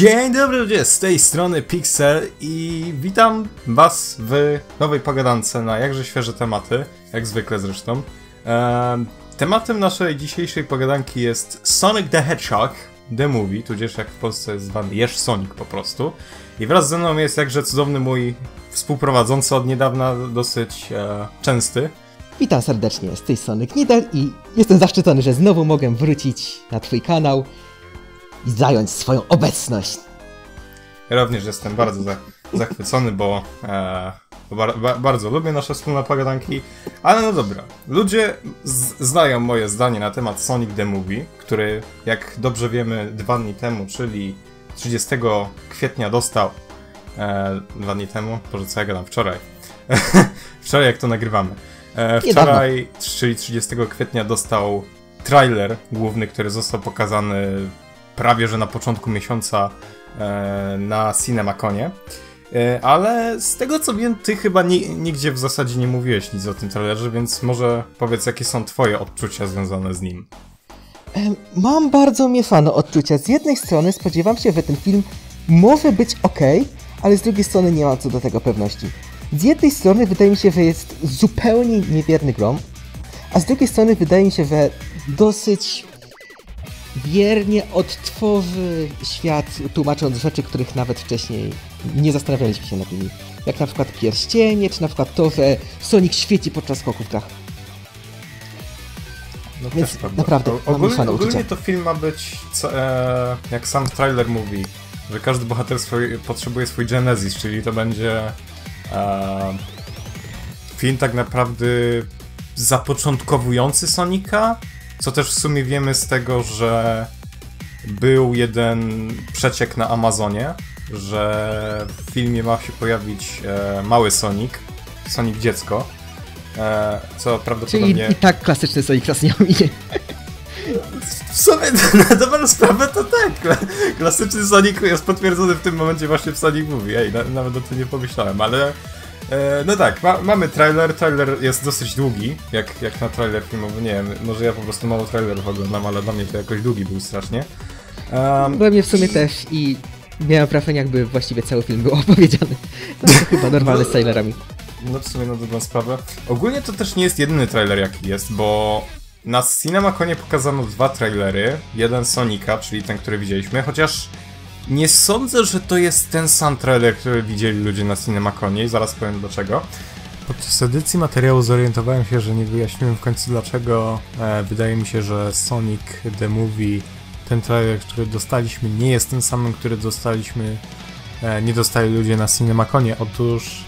Dzień dobry ludzie, z tej strony Pixel i witam was w nowej pogadance na jakże świeże tematy, jak zwykle zresztą. Tematem naszej dzisiejszej pogadanki jest Sonic the Hedgehog, The Movie, tudzież jak w Polsce jest zwany Jesz Sonic po prostu. I wraz ze mną jest jakże cudowny mój współprowadzący od niedawna, dosyć e, częsty. Witam serdecznie, z tej strony Knidel i jestem zaszczycony, że znowu mogę wrócić na twój kanał i zająć swoją obecność. Ja również jestem bardzo za, zachwycony, bo, e, bar, ba, bardzo lubię nasze wspólne pogadanki. Ale no dobra, ludzie z, znają moje zdanie na temat Sonic the Movie, który, jak dobrze wiemy, dwa dni temu, czyli 30 kwietnia dostał. E, dwa dni temu? Boże, co ja gadam? Wczoraj. wczoraj, jak to nagrywamy. E, wczoraj, czyli 30 kwietnia, dostał trailer główny, który został pokazany prawie że na początku miesiąca e, na CinemaConie. E, ale z tego co wiem, ty chyba ni nigdzie w zasadzie nie mówiłeś nic o tym trailerze, więc może powiedz, jakie są twoje odczucia związane z nim. Mam bardzo mieszane odczucia. Z jednej strony spodziewam się, że ten film może być ok, ale z drugiej strony nie mam co do tego pewności. Z jednej strony wydaje mi się, że jest zupełnie niewierny grom, a z drugiej strony wydaje mi się, że dosyć wiernie odtworzy świat, tłumacząc rzeczy, których nawet wcześniej nie zastanawialiśmy się nad nimi. Jak na przykład pierścienie, czy na przykład to, że Sonic świeci podczas skoków w No Więc też naprawdę, ogólnie, ogólnie to film ma być, e, jak sam trailer mówi, że każdy bohater swój, potrzebuje swój Genesis, czyli to będzie e, film tak naprawdę zapoczątkowujący Sonika, co też w sumie wiemy z tego, że był jeden przeciek na Amazonie, że w filmie ma się pojawić e, mały Sonic, Sonic dziecko, e, co prawdopodobnie... Czyli i tak klasyczny Sonic raz nie minie. W sumie na dobrą sprawę to tak. Klasyczny Sonic jest potwierdzony w tym momencie właśnie w Sonic Movie. Ej, na, nawet o tym nie pomyślałem, ale no tak, ma, mamy trailer. Trailer jest dosyć długi, jak, jak na trailer filmowy. Nie wiem, może ja po prostu mało trailerów oglądam, ale dla mnie to jakoś długi był strasznie. Um, dla mnie w sumie też i miałem wrażenie, jakby właściwie cały film był opowiedziany. No, to chyba normalne z trailerami. No w sumie na drugą sprawę. Ogólnie to też nie jest jedyny trailer jaki jest, bo na CinemaConie pokazano dwa trailery. Jeden Sonika, czyli ten, który widzieliśmy, chociaż nie sądzę, że to jest ten sam trailer, który widzieli ludzie na CinemaConie i zaraz powiem dlaczego. Podczas edycji materiału zorientowałem się, że nie wyjaśniłem w końcu dlaczego. E, wydaje mi się, że Sonic The Movie, ten trailer, który dostaliśmy, nie jest tym samym, który dostaliśmy, e, nie dostali ludzie na CinemaConie. Otóż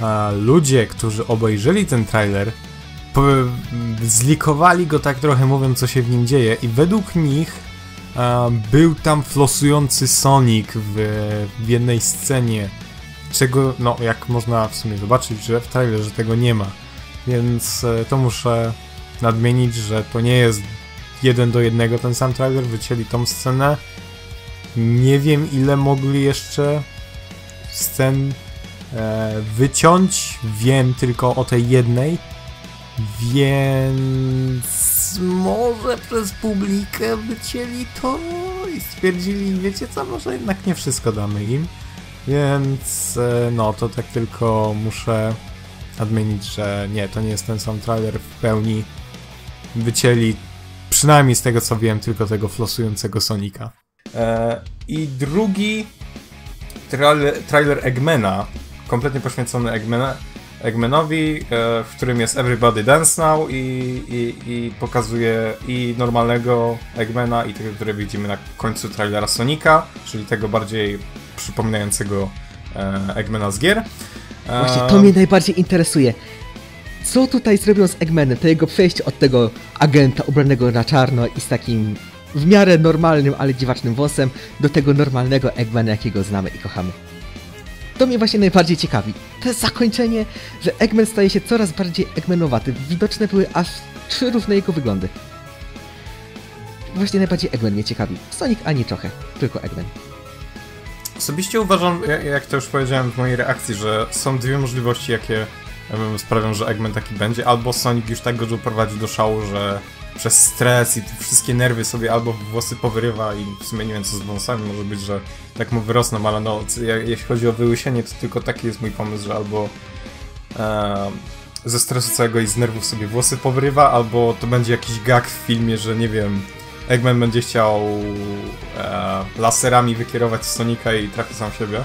e, ludzie, którzy obejrzeli ten trailer, zlikowali go tak trochę mówiąc, co się w nim dzieje i według nich był tam flosujący Sonic w, w jednej scenie, czego, no, jak można w sumie zobaczyć, że w trailerze tego nie ma. Więc e, to muszę nadmienić, że to nie jest jeden do jednego ten sam trailer, wycięli tą scenę. Nie wiem ile mogli jeszcze scen e, wyciąć, wiem tylko o tej jednej, więc może przez publikę wycięli to i stwierdzili, wiecie co, może jednak nie wszystko damy im. Więc e, no, to tak tylko muszę nadmienić, że nie, to nie jest ten sam trailer w pełni. Wycięli, przynajmniej z tego co wiem, tylko tego flosującego Sonika. E, I drugi trailer, trailer Eggmana, kompletnie poświęcony Eggmana, Eggmanowi, e, w którym jest Everybody Dance Now i, i, i pokazuje i normalnego Eggmana i tego, które widzimy na końcu trailera Sonika, czyli tego bardziej przypominającego e, Eggmana z gier. Właśnie to mnie najbardziej interesuje. Co tutaj zrobią z Eggmanem? To jego przejście od tego agenta ubranego na czarno i z takim w miarę normalnym, ale dziwacznym włosem do tego normalnego Eggmana, jakiego znamy i kochamy. To mnie właśnie najbardziej ciekawi. To zakończenie, że Eggman staje się coraz bardziej Eggmanowaty. Widoczne były aż trzy różne jego wyglądy. Właśnie najbardziej Eggman mnie ciekawi. Sonic ani trochę, tylko Eggman. Osobiście uważam, jak to już powiedziałem w mojej reakcji, że są dwie możliwości, jakie sprawią, że Eggman taki będzie. Albo Sonic już tak go doprowadzi do szału, że przez stres i te wszystkie nerwy sobie albo włosy powyrywa i w sumie nie wiem co z wąsami, może być, że tak mu wyrosną, ale no jeśli chodzi o wyłysienie, to tylko taki jest mój pomysł, że albo e, ze stresu całego i z nerwów sobie włosy powyrywa, albo to będzie jakiś gag w filmie, że nie wiem, Eggman będzie chciał e, laserami wykierować Sonika i trafi sam siebie.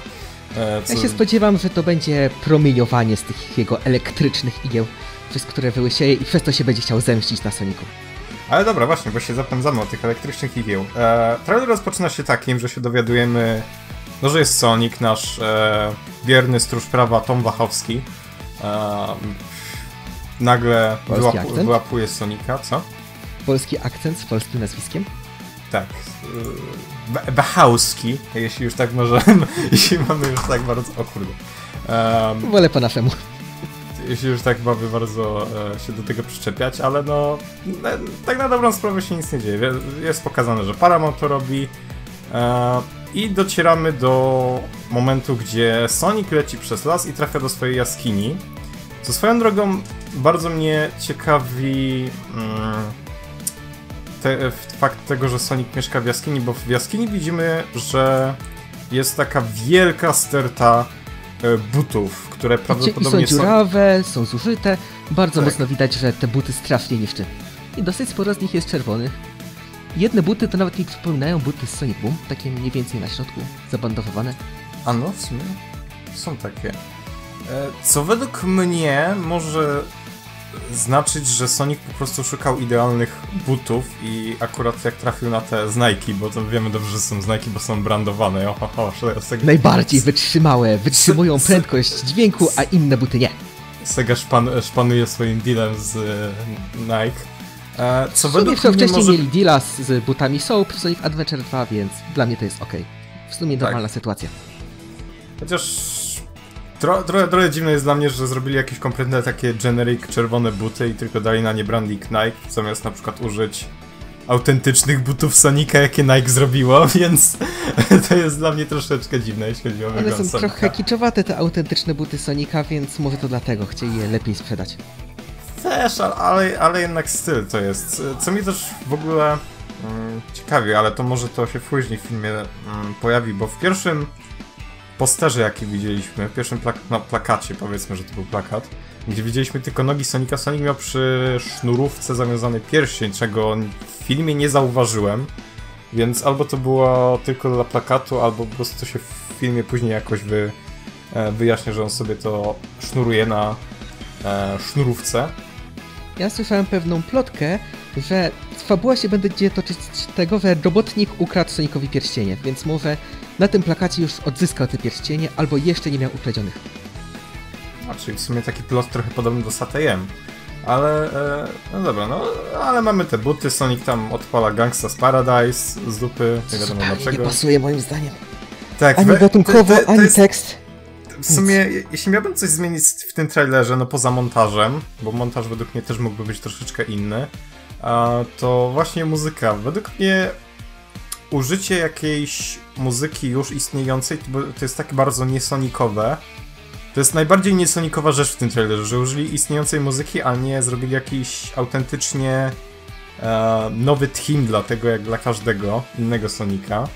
E, co... Ja się spodziewam, że to będzie promieniowanie z tych jego elektrycznych igieł, przez które wyłysieje i przez to się będzie chciał zemścić na Soniku. Ale dobra, właśnie, bo się zapędzamy o tych elektrycznych igieł. E, trailer rozpoczyna się takim, że się dowiadujemy, no, że jest Sonic, nasz e, wierny stróż prawa Tom Wachowski. E, nagle wyłapu, wyłapuje Sonika, co? Polski akcent z polskim nazwiskiem? Tak. E, Wachowski, jeśli już tak możemy, jeśli mamy już tak bardzo... O kurde. Um, Wolę po naszemu jeśli już tak mamy bardzo e, się do tego przyczepiać, ale no e, tak na dobrą sprawę się nic nie dzieje. Jest pokazane, że Paramount to robi e, i docieramy do momentu, gdzie Sonic leci przez las i trafia do swojej jaskini. Co swoją drogą bardzo mnie ciekawi mm, te, fakt tego, że Sonic mieszka w jaskini, bo w jaskini widzimy, że jest taka wielka sterta butów, które prawdopodobnie są... dziurawe, są zużyte, bardzo tak. mocno widać, że te buty strasznie niszczy. I dosyć sporo z nich jest czerwonych. Jedne buty to nawet mi przypominają buty z Sonic Boom, takie mniej więcej na środku, zabandowowane. A no, w sumie są takie. E, co według mnie może znaczyć, że Sonic po prostu szukał idealnych butów i akurat jak trafił na te z Nike, bo to wiemy dobrze, że są z Nike, bo są brandowane. Oho, ho, Sega... Najbardziej wytrzymałe, wytrzymują prędkość dźwięku, a inne buty nie. Sega szpan, szpanuje swoim dealem z e, Nike. E, co w według mnie wcześniej może... mieli deala z, z butami Soap w Sonic Adventure 2, więc dla mnie to jest ok. W sumie tak. normalna sytuacja. Chociaż Tro, trochę, trochę dziwne jest dla mnie, że zrobili jakieś kompletne takie generic czerwone buty i tylko dali na nie branding Nike, zamiast na przykład użyć autentycznych butów Sonika, jakie Nike zrobiło, więc to jest dla mnie troszeczkę dziwne, jeśli chodzi o wygląd One są Sonika. trochę kiczowate te autentyczne buty Sonika, więc może to dlatego chcieli je lepiej sprzedać. Też, ale, ale jednak styl to jest. Co mi też w ogóle mm, ciekawi, ale to może to się później w filmie mm, pojawi, bo w pierwszym posterze, jaki widzieliśmy, pierwszym plak no, plakacie, powiedzmy, że to był plakat, gdzie widzieliśmy tylko nogi Sonika. Sonic miał przy sznurówce zawiązany pierścień, czego w filmie nie zauważyłem, więc albo to było tylko dla plakatu, albo po prostu się w filmie później jakoś wy, e, wyjaśnia, że on sobie to sznuruje na e, sznurówce. Ja słyszałem pewną plotkę, że fabuła się będzie toczyć tego, że robotnik ukradł Sonicowi pierścienie, więc może na tym plakacie już odzyskał te pierścienie, albo jeszcze nie miał ukradzionych. A, czyli w sumie taki plot trochę podobny do SATM. Ale, e, no dobra, no, ale mamy te buty, Sonic tam odpala Gangsta z Paradise z dupy, nie wiadomo dlaczego. nie pasuje moim zdaniem. Tak, ani gatunkowo, to, to, to ani jest, tekst. W sumie, Nic. jeśli miałbym coś zmienić w tym trailerze, no poza montażem, bo montaż według mnie też mógłby być troszeczkę inny, to właśnie muzyka. Według mnie użycie jakiejś muzyki już istniejącej to jest takie bardzo niesonikowe. To jest najbardziej niesonikowa rzecz w tym trailerze, że użyli istniejącej muzyki, a nie zrobili jakiś autentycznie e, nowy team dla tego, jak dla każdego innego Sonika.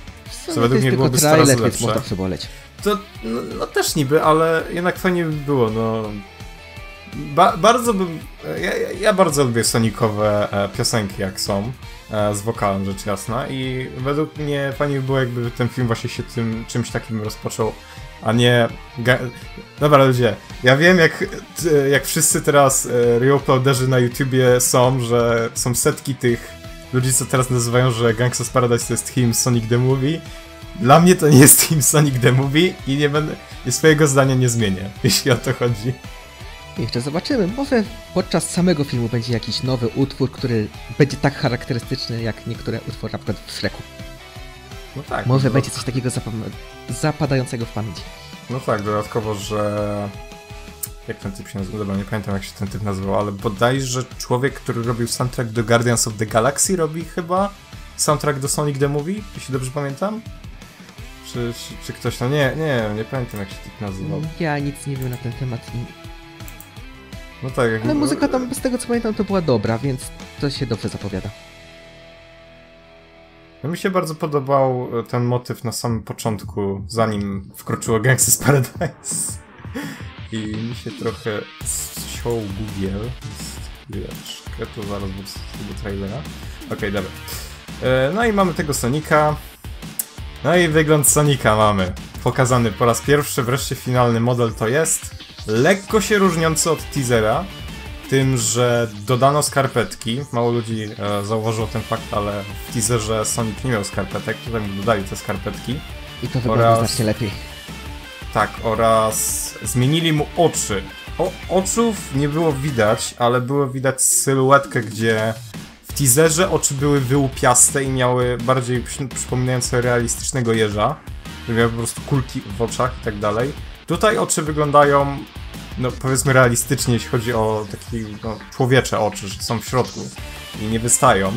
Co według mnie byłoby trailer, coraz lepsze. Można przeboleć. To no, no, też niby, ale jednak fajnie by było, no. Ba bardzo bym. Ja, ja, bardzo lubię sonikowe e, piosenki, jak są. E, z wokalem, rzecz jasna. I według mnie fajnie by było, jakby ten film właśnie się tym czymś takim rozpoczął, a nie. Dobra, ludzie, ja wiem, jak, jak wszyscy teraz e, reuploaderzy na YouTubie są, że są setki tych ludzi, co teraz nazywają, że Gangsta's Paradise to jest him Sonic the Movie. Dla mnie to nie jest him Sonic the Movie i nie będę. I swojego zdania nie zmienię, jeśli o to chodzi. Jeszcze zobaczymy. Może podczas samego filmu będzie jakiś nowy utwór, który będzie tak charakterystyczny jak niektóre utwory na przykład w Shreku. No tak. Może no będzie coś takiego zapadającego w pamięć. No tak, dodatkowo, że... Jak ten typ się nazywa? Dobra, nie pamiętam jak się ten typ nazywał, ale bodajże człowiek, który robił soundtrack do Guardians of the Galaxy robi chyba soundtrack do Sonic the Movie, jeśli dobrze pamiętam. Czy, czy, czy ktoś tam... Nie, nie, nie pamiętam jak się typ nazywał. Ja nic nie wiem na ten temat i No tak, jak... Ale muzyka tam, z tego co pamiętam, to była dobra, więc to się dobrze zapowiada. No mi się bardzo podobał e, ten motyw na samym początku, zanim wkroczyło Gangsta's Paradise. I mi się trochę ściął Google. Chwileczkę, to zaraz do tego trailera. Okej, okay, dobra. E, no i mamy tego Sonika. No i wygląd Sonika mamy. Pokazany po raz pierwszy, wreszcie finalny model to jest. Lekko się różniący od teasera. Tym, że dodano skarpetki. Mało ludzi e, zauważyło ten fakt, ale w teaserze Sonic nie miał skarpetek. Tutaj mu dodali te skarpetki. I to wygląda oraz... znacznie lepiej. Tak, oraz zmienili mu oczy. O, oczów nie było widać, ale było widać sylwetkę, gdzie w teaserze oczy były wyłupiaste i miały bardziej przypominające realistycznego jeża. Że miał po prostu kulki w oczach i tak dalej. Tutaj oczy wyglądają, no powiedzmy realistycznie, jeśli chodzi o takie no, człowiecze oczy, że są w środku i nie wystają.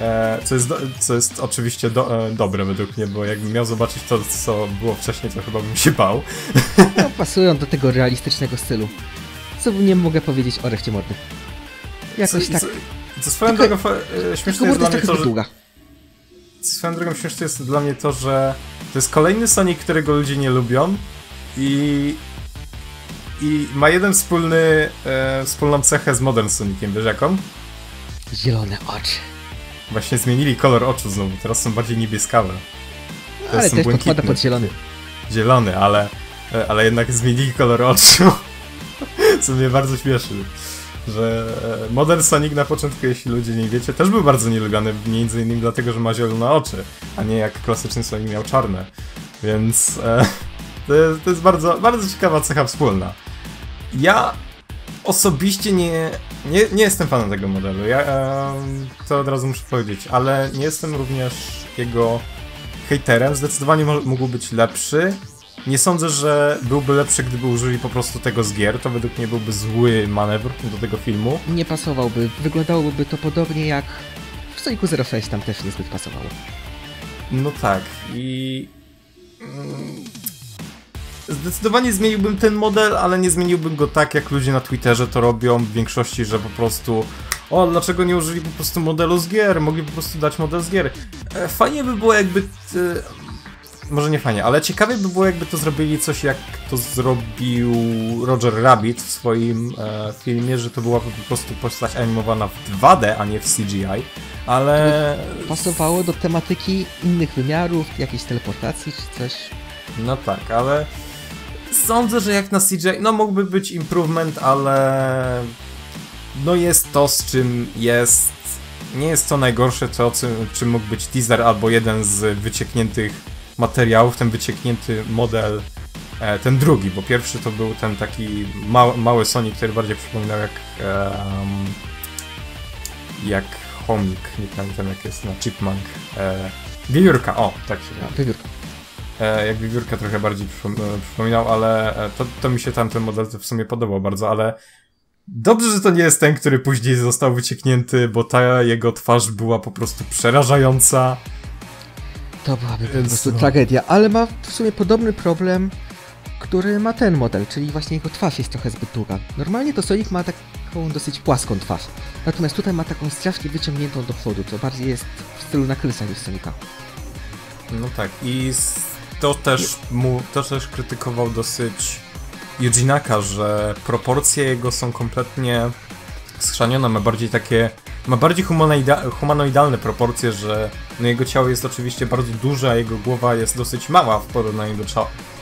E, co, jest do, co jest oczywiście do, e, dobre według mnie, bo jakbym miał zobaczyć to, co było wcześniej, to chyba bym się bał. No, pasują do tego realistycznego stylu. Co nie mogę powiedzieć o reszcie mordy. Jakoś co, tak. Co, co swoją drogą e, śmieszne jest dla mnie to, że... Długa. Swoją drogą śmieszne jest dla mnie to, że to jest kolejny Sonic, którego ludzie nie lubią i i ma jeden wspólny, e, wspólną cechę z Modern Soniciem, wiesz jaką? Zielone oczy. Właśnie zmienili kolor oczu znowu, teraz są bardziej niebieskawe. Teraz ale też podpada pod zielony. Zielony, ale, e, ale jednak zmienili kolor oczu. Co mnie bardzo śmieszy. Że e, Modern Sonic na początku, jeśli ludzie nie wiecie, też był bardzo nielubiany, między innymi dlatego, że ma zielone oczy, a nie jak klasyczny Sonic miał czarne. Więc e, to, jest, to jest bardzo, bardzo ciekawa cecha wspólna. Ja osobiście nie, nie, nie jestem fanem tego modelu, ja to od razu muszę powiedzieć, ale nie jestem również jego haterem. Zdecydowanie mógł być lepszy. Nie sądzę, że byłby lepszy, gdyby użyli po prostu tego z gier. To według mnie byłby zły manewr do tego filmu. Nie pasowałby. Wyglądałoby to podobnie jak w Sonicu 06 tam też niezbyt pasowało. No tak i... Zdecydowanie zmieniłbym ten model, ale nie zmieniłbym go tak, jak ludzie na Twitterze to robią w większości, że po prostu o, dlaczego nie użyli po prostu modelu z gier? Mogli po prostu dać model z gier. E, fajnie by było jakby... E, może nie fajnie, ale ciekawie by było jakby to zrobili coś jak to zrobił Roger Rabbit w swoim e, filmie, że to była po prostu postać animowana w 2D, a nie w CGI, ale... Pasowało do tematyki innych wymiarów, jakiejś teleportacji czy coś. No tak, ale sądzę, że jak na CJ, no mógłby być improvement, ale no jest to z czym jest. Nie jest to najgorsze, to czym mógł być teaser albo jeden z wyciekniętych materiałów, ten wycieknięty model, e, ten drugi, bo pierwszy to był ten taki mały, mały Sonic, który bardziej przypominał jak um, jak chomik, nie pamiętam jak jest na Chipmunk. E, wiewiórka, o, tak się nazywa. E, jak wiewiórka trochę bardziej e, przypominał, ale e, to, to mi się tamten model w sumie podobał bardzo, ale dobrze, że to nie jest ten, który później został wycieknięty, bo ta jego twarz była po prostu przerażająca. To byłaby po prostu no. tragedia, ale ma w sumie podobny problem, który ma ten model, czyli właśnie jego twarz jest trochę zbyt długa. Normalnie to Sonic ma taką dosyć płaską twarz, natomiast tutaj ma taką strasznie wyciągniętą do przodu, co bardziej jest w stylu nakrylsa niż Sonika. No tak, i to też mu, to też krytykował dosyć Yujinaka, że proporcje jego są kompletnie schrzanione, ma bardziej takie, ma bardziej humanoidalne proporcje, że no jego ciało jest oczywiście bardzo duże, a jego głowa jest dosyć mała w porównaniu do,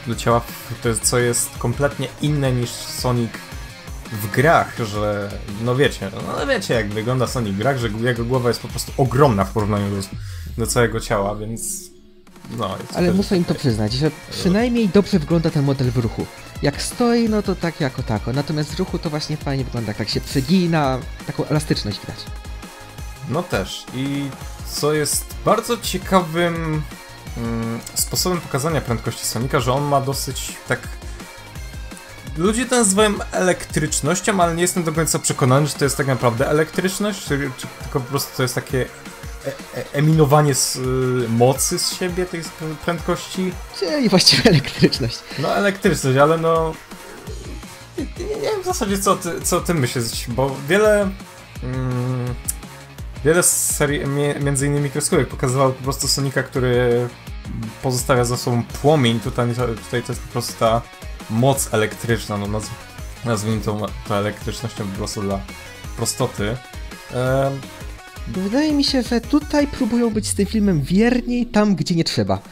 do ciała, to jest, co jest kompletnie inne niż Sonic w grach, że no wiecie, no wiecie jak wygląda Sonic w grach, że jego głowa jest po prostu ogromna w porównaniu do, do całego ciała, więc no, Ale muszę im to przyznać, że przynajmniej dobrze wygląda ten model w ruchu. Jak stoi, no to tak jako tako, natomiast w ruchu to właśnie fajnie wygląda, jak się przegina, taką elastyczność widać. No też. I co jest bardzo ciekawym mm, sposobem pokazania prędkości Sonika, że on ma dosyć tak... Ludzie to nazywają elektrycznością, ale nie jestem do końca przekonany, że to jest tak naprawdę elektryczność, czy, czy tylko po prostu to jest takie eminowanie z, y, mocy z siebie, tej prędkości. Czyli właściwie elektryczność. No elektryczność, ale no... Nie, nie, wiem w zasadzie co ty, co ty myślisz, bo wiele... Mm, wiele serii, między innymi kreskówek pokazywało po prostu Sonika, który pozostawia za sobą płomień. Tutaj, tutaj to jest po prostu ta moc elektryczna, no nazw, nazwijmy to, to elektrycznością po prostu dla prostoty. Ehm, Wydaje mi się, że tutaj próbują być z tym filmem wierni tam, gdzie nie trzeba.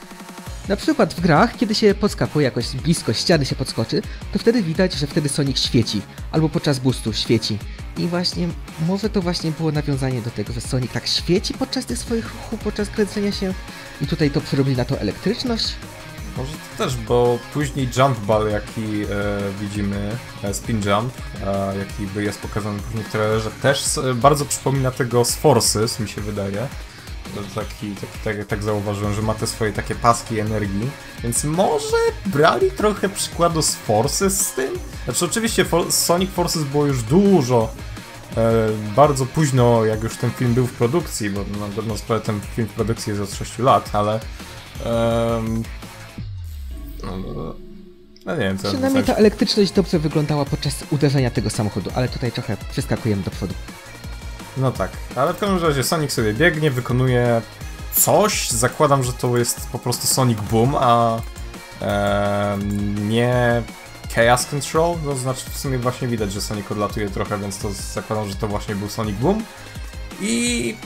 Na przykład w grach, kiedy się podskakuje jakoś blisko ściany się podskoczy, to wtedy widać, że wtedy Sonic świeci, albo podczas boostu świeci. I właśnie, może to właśnie było nawiązanie do tego, że Sonic tak świeci podczas tych swoich ruchów, podczas kręcenia się i tutaj to przerobili na to elektryczność. Może to też, bo później jump ball, jaki e, widzimy, e, spin jump, e, jaki jest pokazany później w trailerze, też bardzo przypomina tego z Forces, mi się wydaje. Taki, taki, tak, tak zauważyłem, że ma te swoje takie paski energii, więc może brali trochę przykładu z Forces z tym? Znaczy oczywiście For Sonic Forces było już dużo, e, bardzo późno, jak już ten film był w produkcji, bo na pewno ten film w produkcji jest od 6 lat, ale e, no, no, nie wiem, co Przynajmniej ta elektryczność dobrze wyglądała podczas uderzenia tego samochodu, ale tutaj trochę przeskakujemy do przodu. No tak, ale w każdym razie Sonic sobie biegnie, wykonuje coś, zakładam, że to jest po prostu Sonic Boom, a e, nie Chaos Control, to znaczy w sumie właśnie widać, że Sonic odlatuje trochę, więc to zakładam, że to właśnie był Sonic Boom. I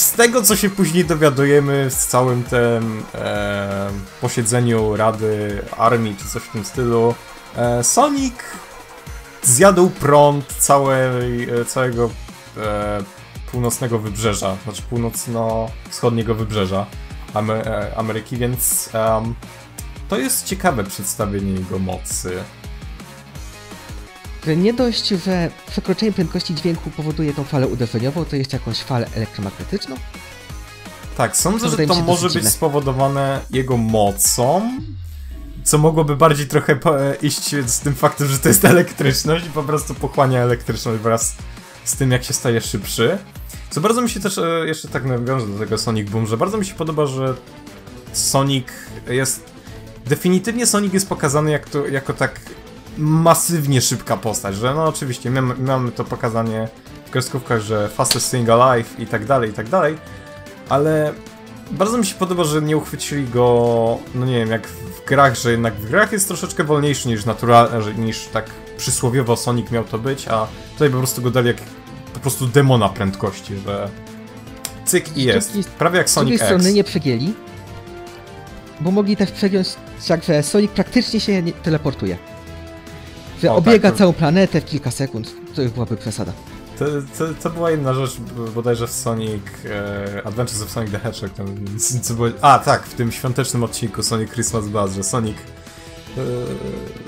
z tego, co się później dowiadujemy z całym tym e, posiedzeniu Rady Armii, czy coś w tym stylu, e, Sonic zjadł prąd całej, e, całego e, północnego wybrzeża, znaczy północno-wschodniego wybrzeża e, Ameryki, więc to jest ciekawe przedstawienie jego mocy. Nie dość, że przekroczenie prędkości dźwięku powoduje tą falę uderzeniową, to jeszcze jakąś falę elektromagnetyczną? Tak, sądzę, że to może być dziwne. spowodowane jego mocą, co mogłoby bardziej trochę iść z tym faktem, że to jest elektryczność i po prostu pochłania elektryczność wraz z tym, jak się staje szybszy. Co bardzo mi się też, e, jeszcze tak nawiążę do tego Sonic Boom, że bardzo mi się podoba, że Sonic jest... Definitywnie Sonic jest pokazany jak to, jako tak masywnie szybka postać, że no oczywiście mamy, mamy to pokazanie w kreskówkach, że fastest thing alive i tak dalej, i tak dalej, ale bardzo mi się podoba, że nie uchwycili go, no nie wiem, jak w grach, że jednak w grach jest troszeczkę wolniejszy niż naturalnie, niż tak przysłowiowo Sonic miał to być, a tutaj po prostu go dali jak po prostu demona prędkości, że cyk i jest. Prawie jak Sonic Z drugiej strony nie przegięli, bo mogli też przegiąć jak, że Sonic praktycznie się nie teleportuje. Że o, obiega tak, całą planetę w kilka sekund. To już byłaby przesada. To, to, to, była jedna rzecz bodajże w Sonic e, Adventures of Sonic the Hedgehog. Tam, co było, a tak, w tym świątecznym odcinku Sonic Christmas Buzz, że Sonic e,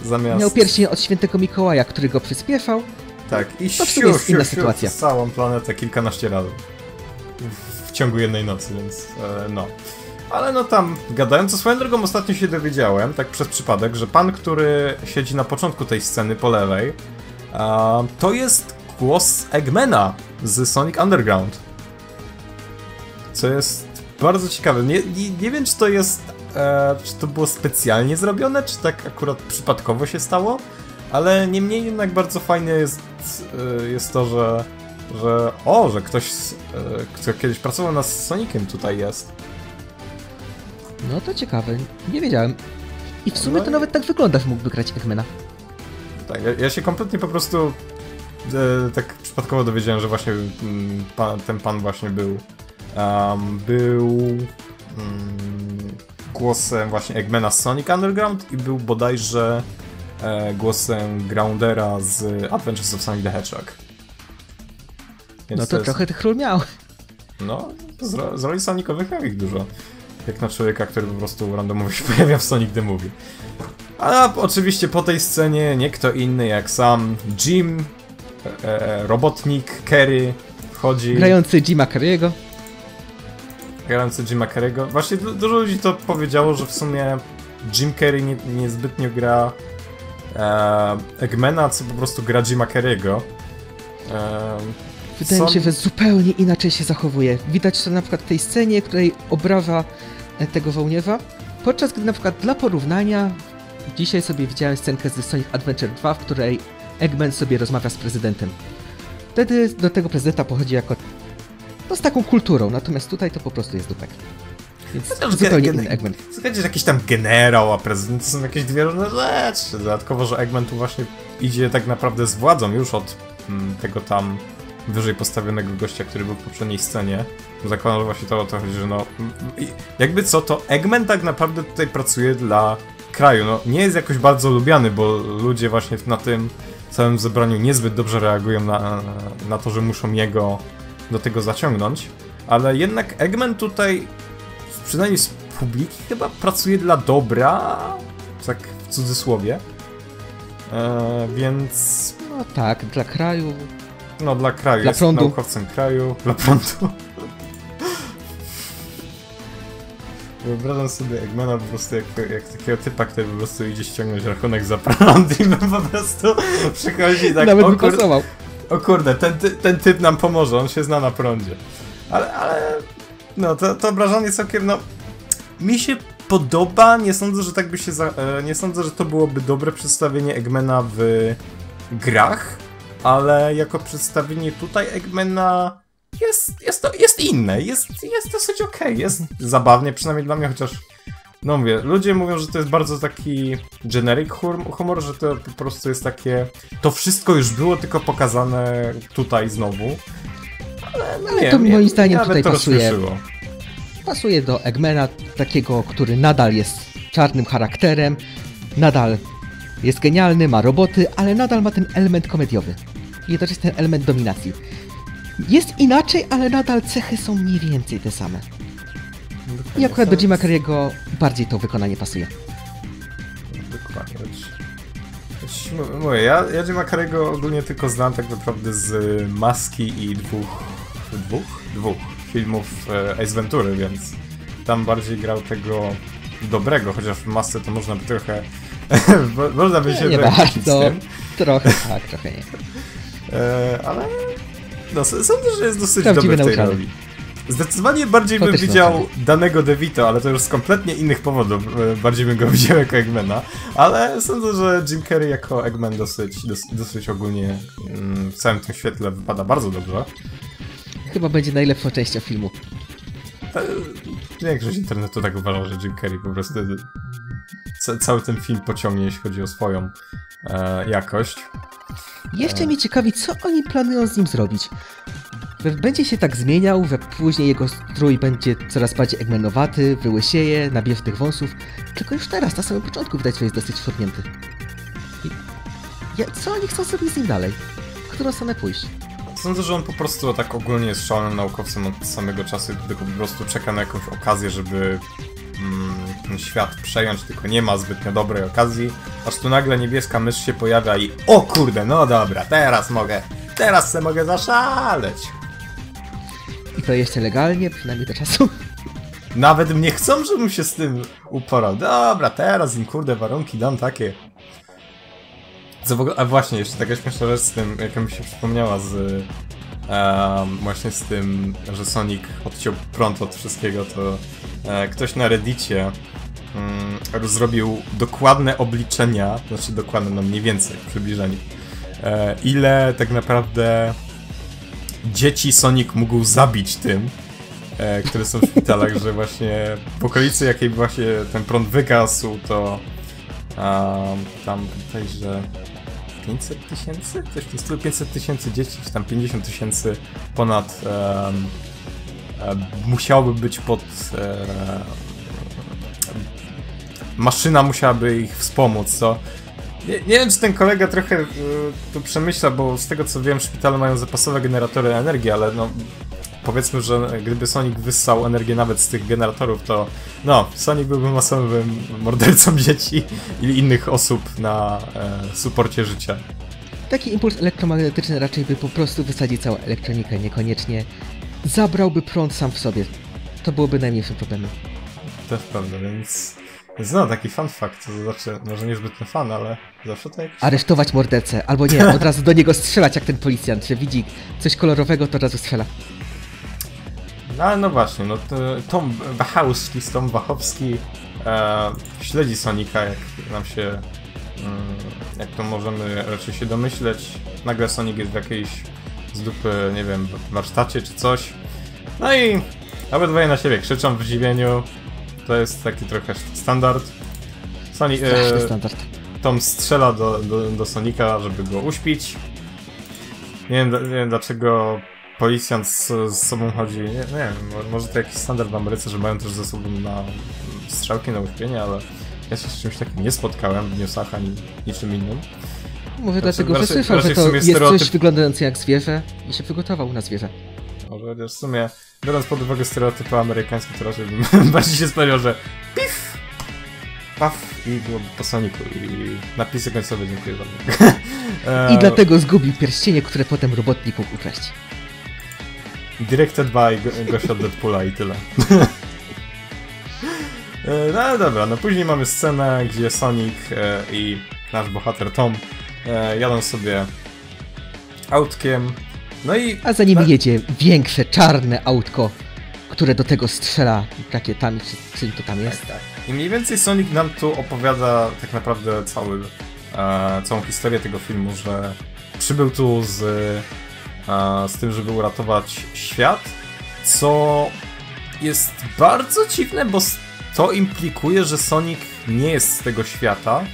zamiast... Miał pierścień od świętego Mikołaja, który go przyspieszał. Tak, i to siu, jest inna siu, sytuacja. całą planetę kilkanaście razy. W ciągu jednej nocy, więc e, no. Ale no tam, gadając swoją drogą, ostatnio się dowiedziałem, tak przez przypadek, że pan, który siedzi na początku tej sceny po lewej, to jest głos Eggmana z Sonic Underground. Co jest bardzo ciekawe. Nie, nie, nie wiem, czy to jest. E, czy to było specjalnie zrobione, czy tak akurat przypadkowo się stało, ale niemniej jednak bardzo fajne jest, e, jest to, że, że. O, że ktoś, e, kto kiedyś pracował nad Soniciem, tutaj jest. No to ciekawe, nie wiedziałem. I w sumie no to nawet tak wygląda, że mógłby grać Eggmana. Tak, ja, ja, się kompletnie po prostu e, tak przypadkowo dowiedziałem, że właśnie mm, pan, ten pan właśnie był um, był um, głosem właśnie Eggmana z Sonic Underground i był bodajże e, głosem Groundera z Adventures of Sonic the Hedgehog. Więc no to, to jest... trochę tych ról miał. No, z, z roli Sonicowych miał ich dużo jak na człowieka, który po prostu randomowo się pojawia w Sonic the Movie. A oczywiście po tej scenie nie kto inny jak sam Jim, e, e robotnik Kerry wchodzi. Grający Jima Kerry'ego. Grający Jima Kerry'ego. Właśnie dużo ludzi to powiedziało, że w sumie Jim Carrey nie, niezbytnio gra e, Eggmana, co po prostu gra Jima Kerry'ego. E, Wydaje mi się, że zupełnie inaczej się zachowuje. Widać to na przykład w tej scenie, której obraża e, tego żołnierza. Podczas gdy na przykład dla porównania dzisiaj sobie widziałem scenkę z Sonic Adventure 2, w której Eggman sobie rozmawia z prezydentem. Wtedy do tego prezydenta pochodzi jako... No z taką kulturą, natomiast tutaj to po prostu jest dupek. Więc No to zupełnie gen- inny Eggman. Słuchajcie, jakiś tam generał, a prezydent to są jakieś dwie różne rzeczy. Dodatkowo, że Eggman tu właśnie idzie tak naprawdę z władzą już od mm, tego tam wyżej postawionego gościa, który był w poprzedniej scenie. Zakładam, że właśnie to o to chodzi, że no... Jakby co, to Eggman tak naprawdę tutaj pracuje dla kraju. No, nie jest jakoś bardzo lubiany, bo ludzie właśnie na tym całym zebraniu niezbyt dobrze reagują na, na to, że muszą jego do tego zaciągnąć. Ale jednak Eggman tutaj przynajmniej z publiki chyba pracuje dla dobra, tak w cudzysłowie. E, więc No tak, dla kraju... no dla kraju, Dla jest prądu. naukowcem kraju, dla prądu. Wyobrażam sobie Eggmana po prostu jak, jak takiego typa, który po prostu idzie ściągnąć rachunek za prąd i po prostu przychodzi i tak, Nawet o, kur, o kurde, ten, ty, ten typ nam pomoże, on się zna na prądzie. Ale, ale, no to, to obrażanie całkiem, no, mi się podoba, nie sądzę, że tak by się, za, e, nie sądzę, że to byłoby dobre przedstawienie Eggmana w grach, ale jako przedstawienie tutaj Eggmana jest, jest, to, jest inne, jest, jest dosyć okej, jest zabawnie, przynajmniej dla mnie, chociaż no mówię, ludzie mówią, że to jest bardzo taki generic hum- humor, że to po prostu jest takie, to wszystko już było, tylko pokazane tutaj znowu. Ale, no nie, to moim zdaniem nawet tutaj to pasuje. rozśmieszyło. Pasuje do Eggmana, takiego, który nadal jest czarnym charakterem, nadal jest genialny, ma roboty, ale nadal ma ten element komediowy. I jest ten element dominacji. Jest inaczej, ale nadal cechy są mniej więcej te same. I akurat do Jima Carrey'ego bardziej to wykonanie pasuje. Dokładnie. Mówię, ja, ja Jima Carrey'ego ogólnie tylko znam tak naprawdę z y, Maski i dwóch... dwóch? Dwóch filmów e, Ace Ventury, więc tam bardziej grał tego dobrego, chociaż w Masce to można by trochę... mo- można by się Nie z bardzo. Trochę tak, trochę nie. E, ale no, sądzę, że jest dosyć Prawdziwy dobry w tej roli. Zdecydowanie bardziej bym widział neutralny. danego DeVito, ale to już z kompletnie innych powodów. e, Bardziej bym go widział jako Eggmana. Ale sądzę, że Jim Carrey jako Eggman dosyć, dosyć, dosyć ogólnie mm, w całym tym świetle wypada bardzo dobrze. Chyba będzie najlepszą częścią filmu. E, Większość internetu tak uważa, że Jim Carrey po prostu ca- cały ten film pociągnie, jeśli chodzi o swoją e, jakość. Jeszcze mnie ciekawi, co oni planują z nim zrobić. Będzie się tak zmieniał, że później jego strój będzie coraz bardziej Eggmanowaty, wyłysieje, nabierze tych wąsów. Tylko już teraz, na samym początku widać, że jest dosyć wciągnięty. I... Ja, co oni chcą zrobić z nim dalej? W którą stronę pójść? Sądzę, że on po prostu tak ogólnie jest szalonym naukowcem od samego czasu, tylko po prostu czeka na jakąś okazję, żeby mm, ten świat przejąć, tylko nie ma zbytnio dobrej okazji, aż tu nagle niebieska mysz się pojawia i o kurde, no dobra, teraz mogę, teraz se mogę zaszaleć. I to jeszcze legalnie, przynajmniej do czasu. Nawet mnie chcą, żebym się z tym uporał. Dobra, teraz im kurde warunki dam takie. Co w ogóle, a właśnie, jeszcze taka śmieszna rzecz z tym, jaka mi się przypomniała z... em, właśnie z tym, że Sonic odciął prąd od wszystkiego, to e, ktoś na reddicie mm, zrobił dokładne obliczenia, znaczy dokładne, no mniej więcej, przybliżenie, e, ile tak naprawdę dzieci Sonic mógł zabić tym, e, które są w szpitalach, że właśnie w okolicy jakiej właśnie ten prąd wygasł, to a, tam tutaj, że 500 tysięcy? Coś w tym stylu 500 tysięcy dzieci, czy tam 50 tysięcy ponad e, musiałoby być pod e, maszyna musiałaby ich wspomóc, co nie, nie wiem, czy ten kolega trochę y, tu przemyśla, bo z tego co wiem, szpitale mają zapasowe generatory energii, ale no powiedzmy, że gdyby Sonic wyssał energię nawet z tych generatorów, to no, Sonic byłby masowym mordercą dzieci i innych osób na e, suporcie życia. Taki impuls elektromagnetyczny raczej by po prostu wysadził całą elektronikę, niekoniecznie zabrałby prąd sam w sobie. To byłoby najmniejszym problemem. To jest prawda, więc... Więc no, taki fun fact, to znaczy, może niezbytny fan, ale zawsze to. Aresztować mordercę, albo nie, od razu do niego strzelać jak ten policjant, że widzi coś kolorowego, to od razu strzela. No no właśnie, no to Tom Wachowski, Tom Wachowski e, śledzi Sonika, jak nam się jak to możemy raczej się domyśleć, nagle Sonic jest w jakiejś z dupy, nie wiem, warsztacie czy coś. No i obydwoje na siebie krzyczą w zdziwieniu. To jest taki trochę standard. Straszny e, standard. Tom strzela do, do, do Sonika, żeby go uśpić. Nie wiem, nie wiem dlaczego policjant z, z sobą chodzi. Nie, nie wiem, mo- może to jakiś standard w Ameryce, że mają też ze sobą na strzałki na uśpienie, ale ja się z czymś takim nie spotkałem w newsach ani niczym innym. Mówię Znaczy, dlatego, że raczej- słyszał, że raczej w to jest stereotyp- coś wyglądające jak zwierzę i się przygotował na zwierzę. Może w sumie, biorąc pod uwagę stereotypy amerykańskie, to raczej bym bardziej się spodziewał, że pif, paf i byłoby po Soniku i napisy końcowe dziękuję bardzo. I E, dlatego zgubił pierścienie, które potem robotnik mógł ukraść. Directed by go- gość od Deadpoola i tyle. E, no ale dobra, no później mamy scenę, gdzie Sonic e, i nasz bohater Tom jadą sobie autkiem. No i A za nimi Tak. jedzie większe, czarne autko, które do tego strzela rakietami, czy czym to tam jest. I mniej więcej Sonic nam tu opowiada tak naprawdę cały, e, całą historię tego filmu, że przybył tu z, e, z tym, żeby uratować świat, co jest bardzo dziwne, bo to implikuje, że Sonic nie jest z tego świata,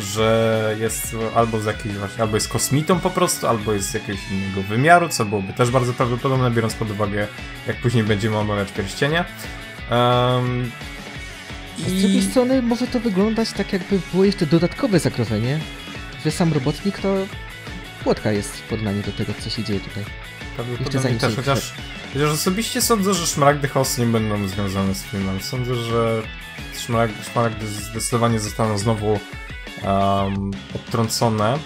że jest albo z jakiejś właśnie, albo jest kosmitą po prostu, albo jest z jakiegoś innego wymiaru, co byłoby też bardzo prawdopodobne, biorąc pod uwagę, jak później będziemy omawiać pierścienie. Um, Z drugiej strony może to wyglądać tak, jakby było jeszcze dodatkowe zagrożenie, że sam robotnik to płotka jest w porównaniu do tego, co się dzieje tutaj. Prawdopodobnie zanim też, się chociaż, chociaż osobiście sądzę, że szmaragdy chaosu nie będą związane z filmem. Sądzę, że szmaragdy, szmaragdy zdecydowanie zostaną znowu um, odtrącone.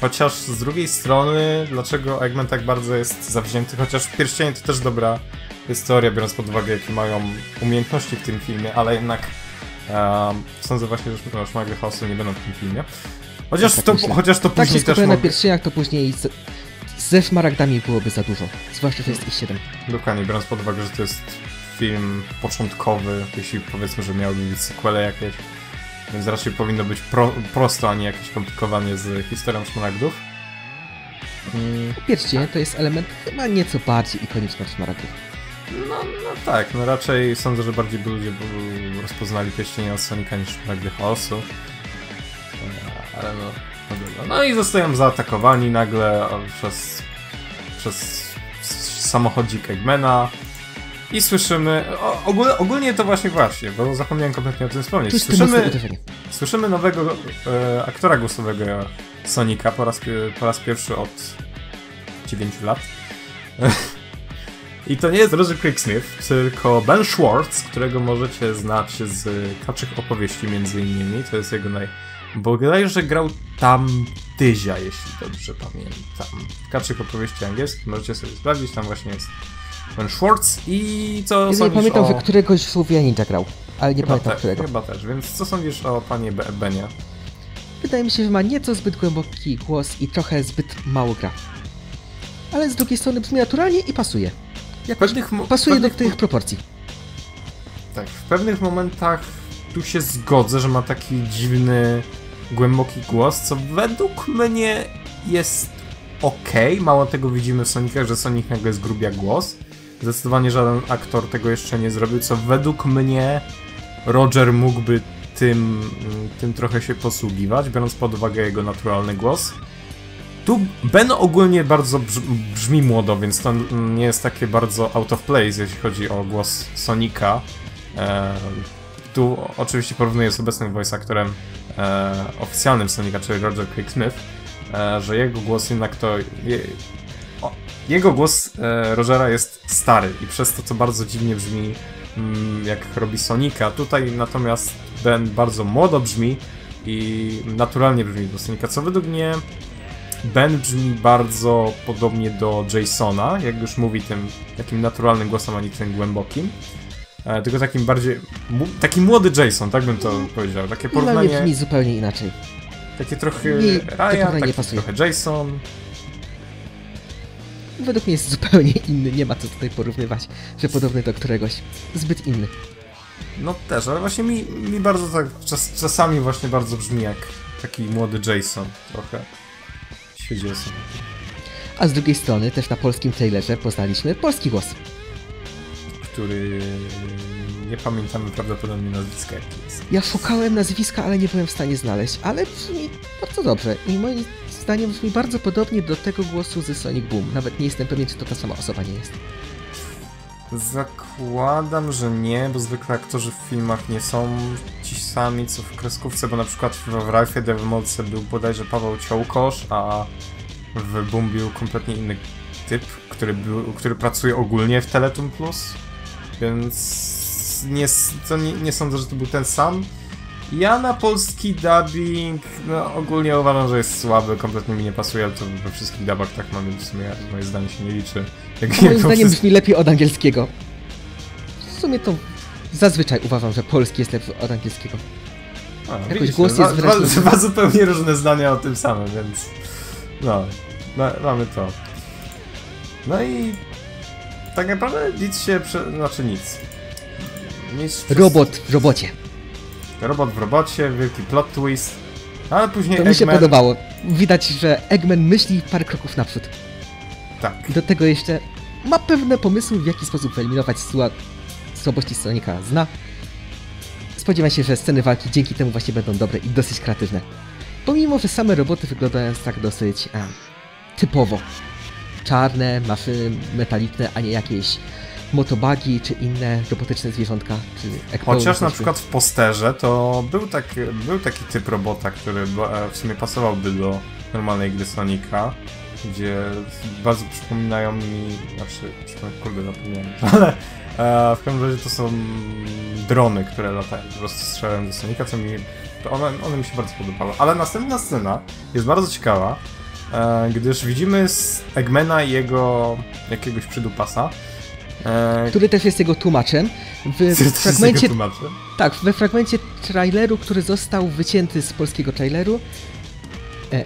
Chociaż z drugiej strony, dlaczego Eggman tak bardzo jest zawzięty? Chociaż pierścienie to też dobra historia, biorąc pod uwagę, jakie mają umiejętności w tym filmie, ale jednak um, sądzę właśnie, że szmaragdy chaosu nie będą w tym filmie. Chociaż tak to, myślę. chociaż to Tak się później też skupię na pierścieniach, to później z, ze szmaragdami byłoby za dużo. Zwłaszcza, że jest ich 7. Dokładnie, biorąc pod uwagę, że to jest film początkowy, jeśli powiedzmy, że miałby być sequele jakieś, więc raczej powinno być pro, prosto, a nie jakieś komplikowanie z historią szmaragdów. Pierścienie to jest element chyba nieco bardziej ikoniczny od szmaragdów. No, no tak, no raczej sądzę, że bardziej by ludzie rozpoznali pierścienie od Sonika niż szmaragdy chaosu. E, Ale no, no dobra. No i zostają zaatakowani nagle przez, przez samochodzik Eggmana. I słyszymy, o, ogólnie, ogólnie to właśnie właśnie, bo zapomniałem kompletnie o tym wspomnieć. Słyszymy. Słyszymy nowego e, aktora głosowego Sonika po raz, po raz pierwszy od 9 lat. I to nie jest Roger Craig-Smith, tylko Ben Schwartz, którego możecie znać z Kaczych Opowieści między innymi. To jest jego naj... Bodajże grał tam Tyzia, jeśli dobrze pamiętam. W Kaczych Opowieści angielskich możecie sobie sprawdzić, tam właśnie jest Ben Schwartz i co Jeżeli sądzisz pamiętam, o... że któregoś Słowia Ninja grał, ale nie Chyba, pamiętam te, którego. chyba też, więc co sądzisz o panie Be- Benie? Wydaje mi się, że ma nieco zbyt głęboki głos i trochę zbyt mało gra. Ale z drugiej strony brzmi naturalnie i pasuje. W pewnych, Pasuje do pewnych, tych proporcji. Tak, w pewnych momentach tu się zgodzę, że ma taki dziwny, głęboki głos, co według mnie jest ok. Mało tego widzimy w Sonicach, że Sonic nagle zgrubia głos. Zdecydowanie żaden aktor tego jeszcze nie zrobił, co według mnie Roger mógłby tym, tym trochę się posługiwać, biorąc pod uwagę jego naturalny głos. Tu Ben ogólnie bardzo brz brzmi młodo, więc to nie jest takie bardzo out of place, jeśli chodzi o głos Sonika. E, tu oczywiście porównuję z obecnym voice actorem e, oficjalnym Sonika, czyli Roger Craig Smith, e, że jego głos jednak to... jego głos e, Rogera jest stary i przez to, co bardzo dziwnie brzmi, mm, jak robi Sonika. Tutaj natomiast Ben bardzo młodo brzmi i naturalnie brzmi do Sonika, co według mnie Ben brzmi bardzo podobnie do Jasona, jak już mówi tym takim naturalnym głosem, a nie tym głębokim. E, tylko takim bardziej. Taki młody Jason, tak bym to powiedział. Takie Dla mnie porównanie. brzmi zupełnie inaczej. Takie trochę to Ryan, porównanie taki nie trochę Jason. Według mnie jest zupełnie inny, nie ma co tutaj porównywać, że podobny do któregoś. Zbyt inny. No też, ale właśnie mi, mi bardzo tak, czas, czasami właśnie bardzo brzmi jak taki młody Jason trochę. Siedzi sobie. A z drugiej strony też na polskim trailerze poznaliśmy polski głos. Który nie pamiętamy prawdopodobnie nazwiska jaki jest. Ja szukałem nazwiska, ale nie byłem w stanie znaleźć, ale brzmi bardzo dobrze i moim zdaniem brzmi bardzo podobnie do tego głosu ze Sonic Boom. Nawet nie jestem pewien, czy to ta sama osoba nie jest. Zakładam, że nie, bo zwykle aktorzy w filmach nie są ci sami co w kreskówce, bo na przykład w Ralphie Devemolce był bodajże Paweł Ciołkosz, a w Boom był kompletnie inny typ, który, był, który pracuje ogólnie w Teleton Plus, więc nie, to nie, nie sądzę, że to był ten sam. Ja na polski dubbing, no ogólnie uważam, że jest słaby, kompletnie mi nie pasuje, ale to we wszystkich dubbach tak mamy, w sumie moje zdanie się nie liczy. Jak Moim zdaniem brzmi lepiej od angielskiego. W sumie to zazwyczaj uważam, że polski jest lepszy od angielskiego. A, Jakoś widzicie, głos jest wyraźnie... Dwa, dwa zupełnie różne zdania o tym samym, więc... No, no mamy to. No i... Tak naprawdę nic się... Prze... Znaczy nic. nic Robot w robocie. Robot w robocie, wielki plot twist. Ale później To Eggman... mi się podobało. Widać, że Eggman myśli parę kroków naprzód. Tak. Do tego jeszcze ma pewne pomysły, w jaki sposób wyeliminować słabości Sonika zna. Spodziewam się, że sceny walki dzięki temu właśnie będą dobre i dosyć kreatywne. Pomimo, że same roboty wyglądają tak dosyć a, typowo. Czarne, maszyny metaliczne, a nie jakieś motobagi czy inne robotyczne zwierzątka. Czy Chociaż na przykład w posterze to był, tak, był taki typ robota, który e, w sumie pasowałby do normalnej gry Sonika gdzie bardzo przypominają mi, znaczy, kurde, zapomniałem, ale e, w każdym razie to są drony, które latają, po prostu strzelają do Sonika, co mi, to one, one mi się bardzo podobały. Ale następna scena jest bardzo ciekawa, e, gdyż widzimy Eggmana i jego jakiegoś przydupasa, e, który też jest jego tłumaczem. W fragmencie, tłumaczem? Tak, we fragmencie traileru, który został wycięty z polskiego traileru, e,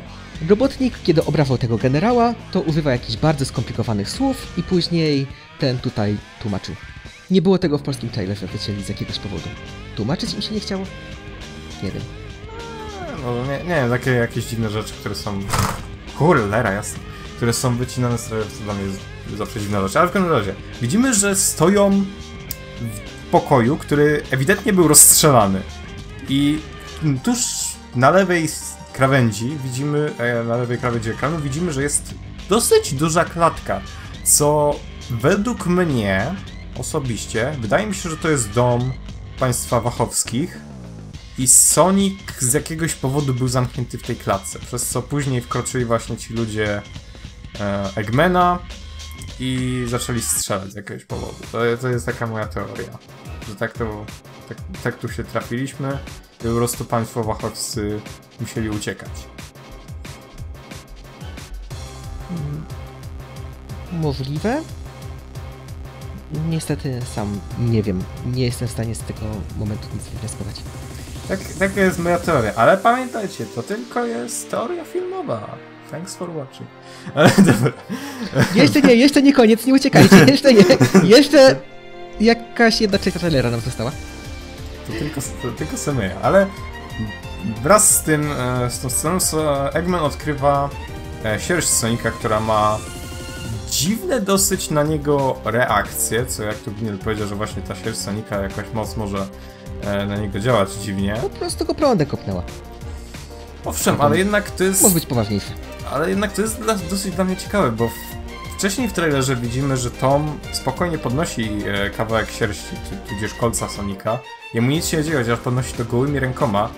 Robotnik, kiedy obrażał tego generała, to używa jakichś bardzo skomplikowanych słów i później ten tutaj tłumaczył. Nie było tego w polskim trailerze, wycięli z jakiegoś powodu. Tłumaczyć im się nie chciało? Nie wiem. No, nie, nie takie jakieś dziwne rzeczy, które są... Kurlera, jasne. Które są wycinane z trailerów, to dla mnie jest zawsze dziwna rzecz. Ale w każdym razie, widzimy, że stoją w pokoju, który ewidentnie był rozstrzelany. I tuż na lewej krawędzi widzimy, e, na lewej krawędzi ekranu widzimy, że jest dosyć duża klatka, co według mnie osobiście wydaje mi się, że to jest dom państwa Wachowskich i Sonic z jakiegoś powodu był zamknięty w tej klatce, przez co później wkroczyli właśnie ci ludzie e, Eggmana i zaczęli strzelać z jakiegoś powodu. To, to jest taka moja teoria, że tak to, tak, tak tu się trafiliśmy po prostu państwo wachowscy musieli uciekać. Hmm. Możliwe? Niestety sam nie wiem. Nie jestem w stanie z tego momentu nic wywnioskować. Tak, taka jest moja teoria, ale pamiętajcie, to tylko jest teoria filmowa. Thanks for watching. Ale dobra. Jeszcze nie, jeszcze nie koniec, nie uciekajcie, jeszcze nie. Jeszcze jakaś jedna trzecia trailera nam została to tylko, to tylko Semea, ale wraz z tym, e, z tą sceną Eggman odkrywa e, sierść Sonika, która ma dziwne dosyć na niego reakcje, co jak tu Gnil powiedział, że właśnie ta sierść Sonika jakaś moc może e, na niego działać dziwnie. Po prostu go prądem kopnęła. Owszem, ale jednak to jest... Może być poważniejsze. Ale jednak to jest dosyć dla mnie ciekawe, bo Wcześniej w trailerze widzimy, że Tom spokojnie podnosi e, kawałek sierści, tudzież kolca Sonika. Jemu nic się nie dzieje, chociaż podnosi to gołymi rękoma.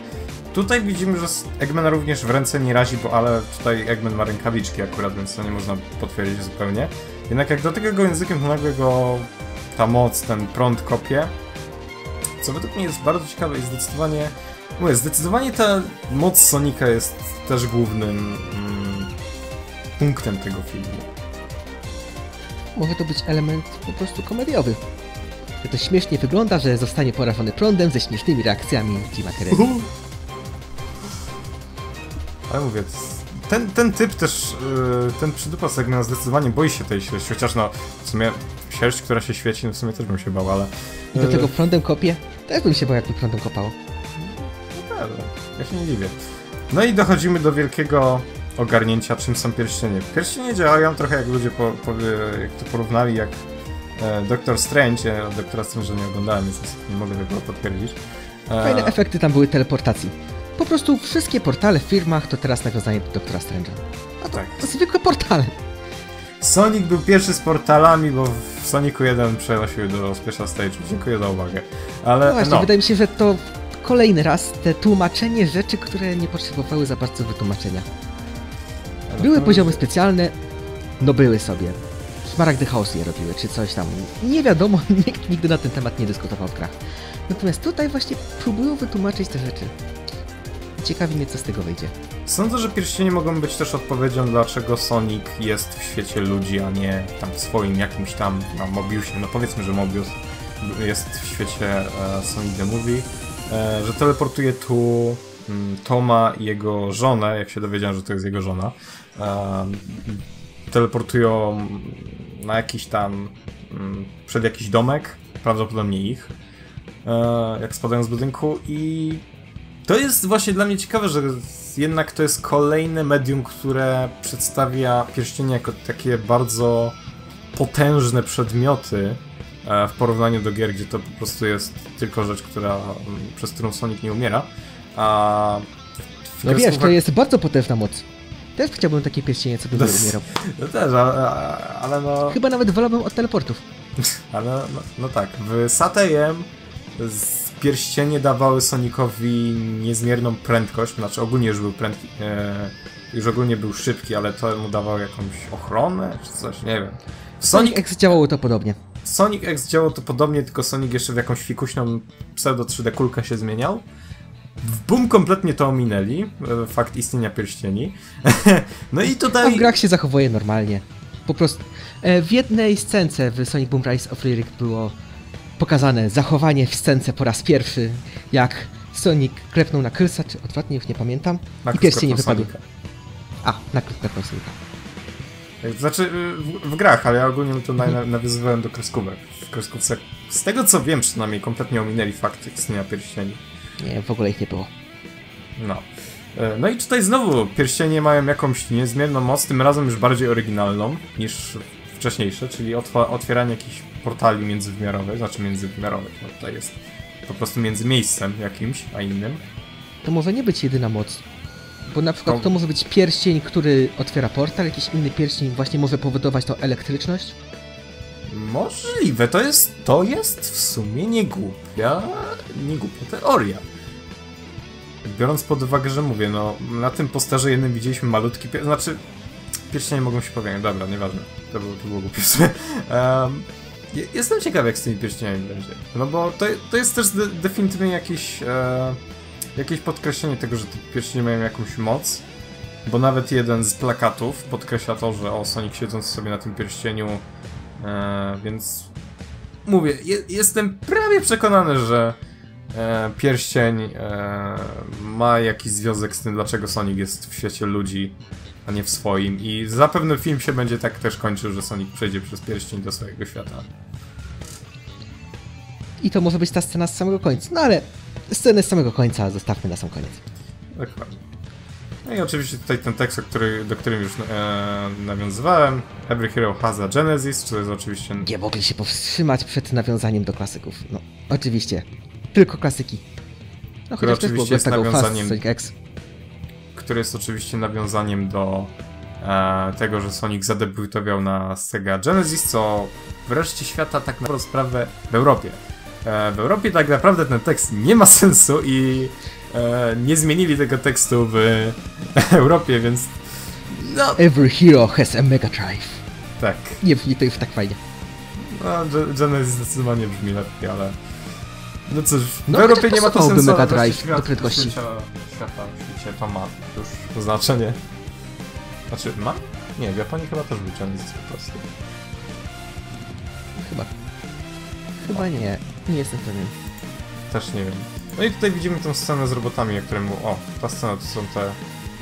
Tutaj widzimy, że Eggman również w ręce nie razi, bo ale tutaj Eggman ma rękawiczki akurat, więc to nie można potwierdzić zupełnie. Jednak jak do tego go językiem, to nagle go ta moc, ten prąd kopie. Co według mnie jest bardzo ciekawe i zdecydowanie... Mówię, zdecydowanie ta moc Sonika jest też głównym mm, punktem tego filmu może to być element po prostu komediowy. Że to śmiesznie wygląda, że zostanie porażony prądem ze śmiesznymi reakcjami Jima Carrey. Ale mówię, ten, ten typ też, yy, ten przydupa segment zdecydowanie boi się tej sierści, chociaż no, w sumie sierść, która się świeci, no w sumie też bym się bał, ale... I do tego prądem kopie? Też bym się bał, jakby prądem kopało. No tak, ja się nie dziwię. No i dochodzimy do wielkiego ogarnięcia, czym są pierścienie. Pierścienie działają trochę jak ludzie po, po, jak to porównali, jak e, Doctor Strange. Ja Doktora Strange'a nie oglądałem, więc nie mogę tego potwierdzić. E, Fajne efekty tam były teleportacji. Po prostu wszystkie portale w firmach to teraz nawiązanie do Doktora Strange'a. A to, tak. to zwykłe portale. Sonic był pierwszy z portalami, bo w Sonicu 1 przenosił do Special Stage. Dziękuję za uwagę. Ale no właśnie, no. wydaje mi się, że to kolejny raz te tłumaczenie rzeczy, które nie potrzebowały za bardzo wytłumaczenia. Były poziomy specjalne, no były sobie. Smaragdy House je robiły, czy coś tam. Nie wiadomo, nikt nigdy na ten temat nie dyskutował w grach. Natomiast tutaj właśnie próbują wytłumaczyć te rzeczy. Ciekawi mnie, co z tego wyjdzie. Sądzę, że pierścienie mogą być też odpowiedzią, dlaczego Sonic jest w świecie ludzi, a nie tam w swoim jakimś tam no, Mobiusie. No powiedzmy, że Mobius jest w świecie e, Sonic the Movie, e, że teleportuje tu mm, Toma i jego żonę, jak się dowiedziałem, że to jest jego żona. Teleportują na jakiś tam mm, przed jakiś domek, prawdopodobnie ich, e, jak spadają z budynku i to jest właśnie dla mnie ciekawe, że jednak to jest kolejne medium, które przedstawia pierścienie jako takie bardzo potężne przedmioty e, w porównaniu do gier, gdzie to po prostu jest tylko rzecz, która, przez którą Sonic nie umiera. A no wiesz, to jest bardzo potężna moc. Też chciałbym takie pierścienie, co by no, umierał. No też, ale, ale no... Chyba nawet wolałbym od teleportów. ale no, no tak, w SATM pierścienie dawały Sonicowi niezmierną prędkość, znaczy ogólnie już był prędki, e, już ogólnie był szybki, ale to mu dawało jakąś ochronę, czy coś, nie wiem. Sonic, Sonic X działało to podobnie. Sonic X działało to podobnie, tylko Sonic jeszcze w jakąś fikuśną pseudo 3D kulkę się zmieniał. W Boom kompletnie to ominęli, e, fakt istnienia pierścieni. no i tutaj... A w grach się zachowuje normalnie. Po prostu e, w jednej scence w Sonic Boom Rise of Lyric było pokazane zachowanie w scence po raz pierwszy, jak Sonic klepnął na Krylsa, czy odwrotnie, już nie pamiętam, na i pierścień nie wypadł. A, na klepnął Sonika. Znaczy w, w, grach, ale ja ogólnie to mhm. nawiązywałem do kreskówek. W kreskówce, z tego co wiem przynajmniej, kompletnie ominęli fakt istnienia pierścieni. Nie, w ogóle ich nie było. No. E, no i tutaj znowu pierścienie mają jakąś niezmierną moc, tym razem już bardziej oryginalną niż wcześniejsze, czyli otwieranie jakichś portali międzywymiarowych, znaczy międzywymiarowych, no tutaj jest po prostu między miejscem jakimś, a innym. To może nie być jedyna moc. Bo na przykład to, to może być pierścień, który otwiera portal, jakiś inny pierścień właśnie może powodować tą elektryczność? Możliwe, to jest, to jest w sumie niegłupia, niegłupia teoria. Biorąc pod uwagę, że mówię, no na tym posterze jednym widzieliśmy malutki, znaczy pierścienie mogą się powiększyć, dobra, nieważne, to było, to było głupie um, Jestem ciekaw, jak z tymi pierścieniami będzie. No bo to, to jest też de definitywnie e, jakieś podkreślenie tego, że te pierścienie mają jakąś moc. Bo nawet jeden z plakatów podkreśla to, że o Sonic siedząc sobie na tym pierścieniu, e, więc mówię, je, jestem prawie przekonany, że e, pierścień e, ma jakiś związek z tym, dlaczego Sonic jest w świecie ludzi, a nie w swoim. I zapewne film się będzie tak też kończył, że Sonic przejdzie przez pierścień do swojego świata. I to może być ta scena z samego końca. No ale scenę z samego końca zostawmy na sam koniec. Dokładnie. No i oczywiście tutaj ten tekst, który, do którym już e, nawiązywałem. Every hero has a genesis, to jest oczywiście... Nie mogli się powstrzymać przed nawiązaniem do klasyków. No, oczywiście. Tylko klasyki. No, który oczywiście jest nawiązaniem... X który jest oczywiście nawiązaniem do e, tego, że Sonic zadebiutował na Sega Genesis, co wreszcie świata tak naprawdę sprawę w Europie. E, w Europie tak naprawdę ten tekst nie ma sensu i nie zmienili tego tekstu w Europie, więc no. Every hero has a Mega Drive. Tak. Nie brzmi to już tak fajnie. No, Genesis zdecydowanie brzmi lepiej, ale... No cóż, w no, Europie nie ma to sensu. Mega Drive do prędkości. Świata, świata, świecie to ma już znaczenie. Znaczy, ma? Nie, w Japonii chyba też był Genesis po prostu. Chyba. Chyba nie. Nie jestem pewien. Też nie wiem. No i tutaj widzimy tę scenę z robotami, o którym... O, ta scena to są te...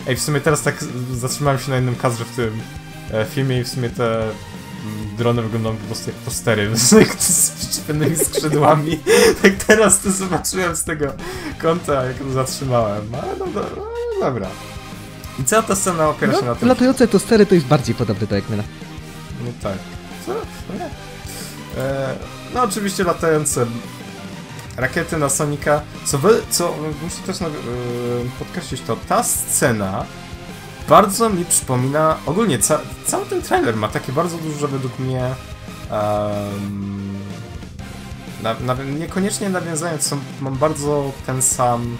Ej, w sumie teraz tak zatrzymałem się na jednym kadrze w tym e, filmie i w sumie te mm, drony wyglądają po prostu jak postery. rozszczepionymi skrzydłami. tak teraz to zobaczyłem z tego kąta, jak to zatrzymałem. Ale no, do, no dobra. I cała ta scena opiera się No, na tym... latające tostery to jest bardziej podobne do Eggmana. No tak. Co? Nie. E, no oczywiście latające rakiety na Sonika. Co, wy, co muszę też e, podkreślić to, ta scena bardzo mi przypomina, ogólnie ca, cały ten trailer ma takie bardzo duże według mnie na, na, niekoniecznie nawiązając, są, mam bardzo ten sam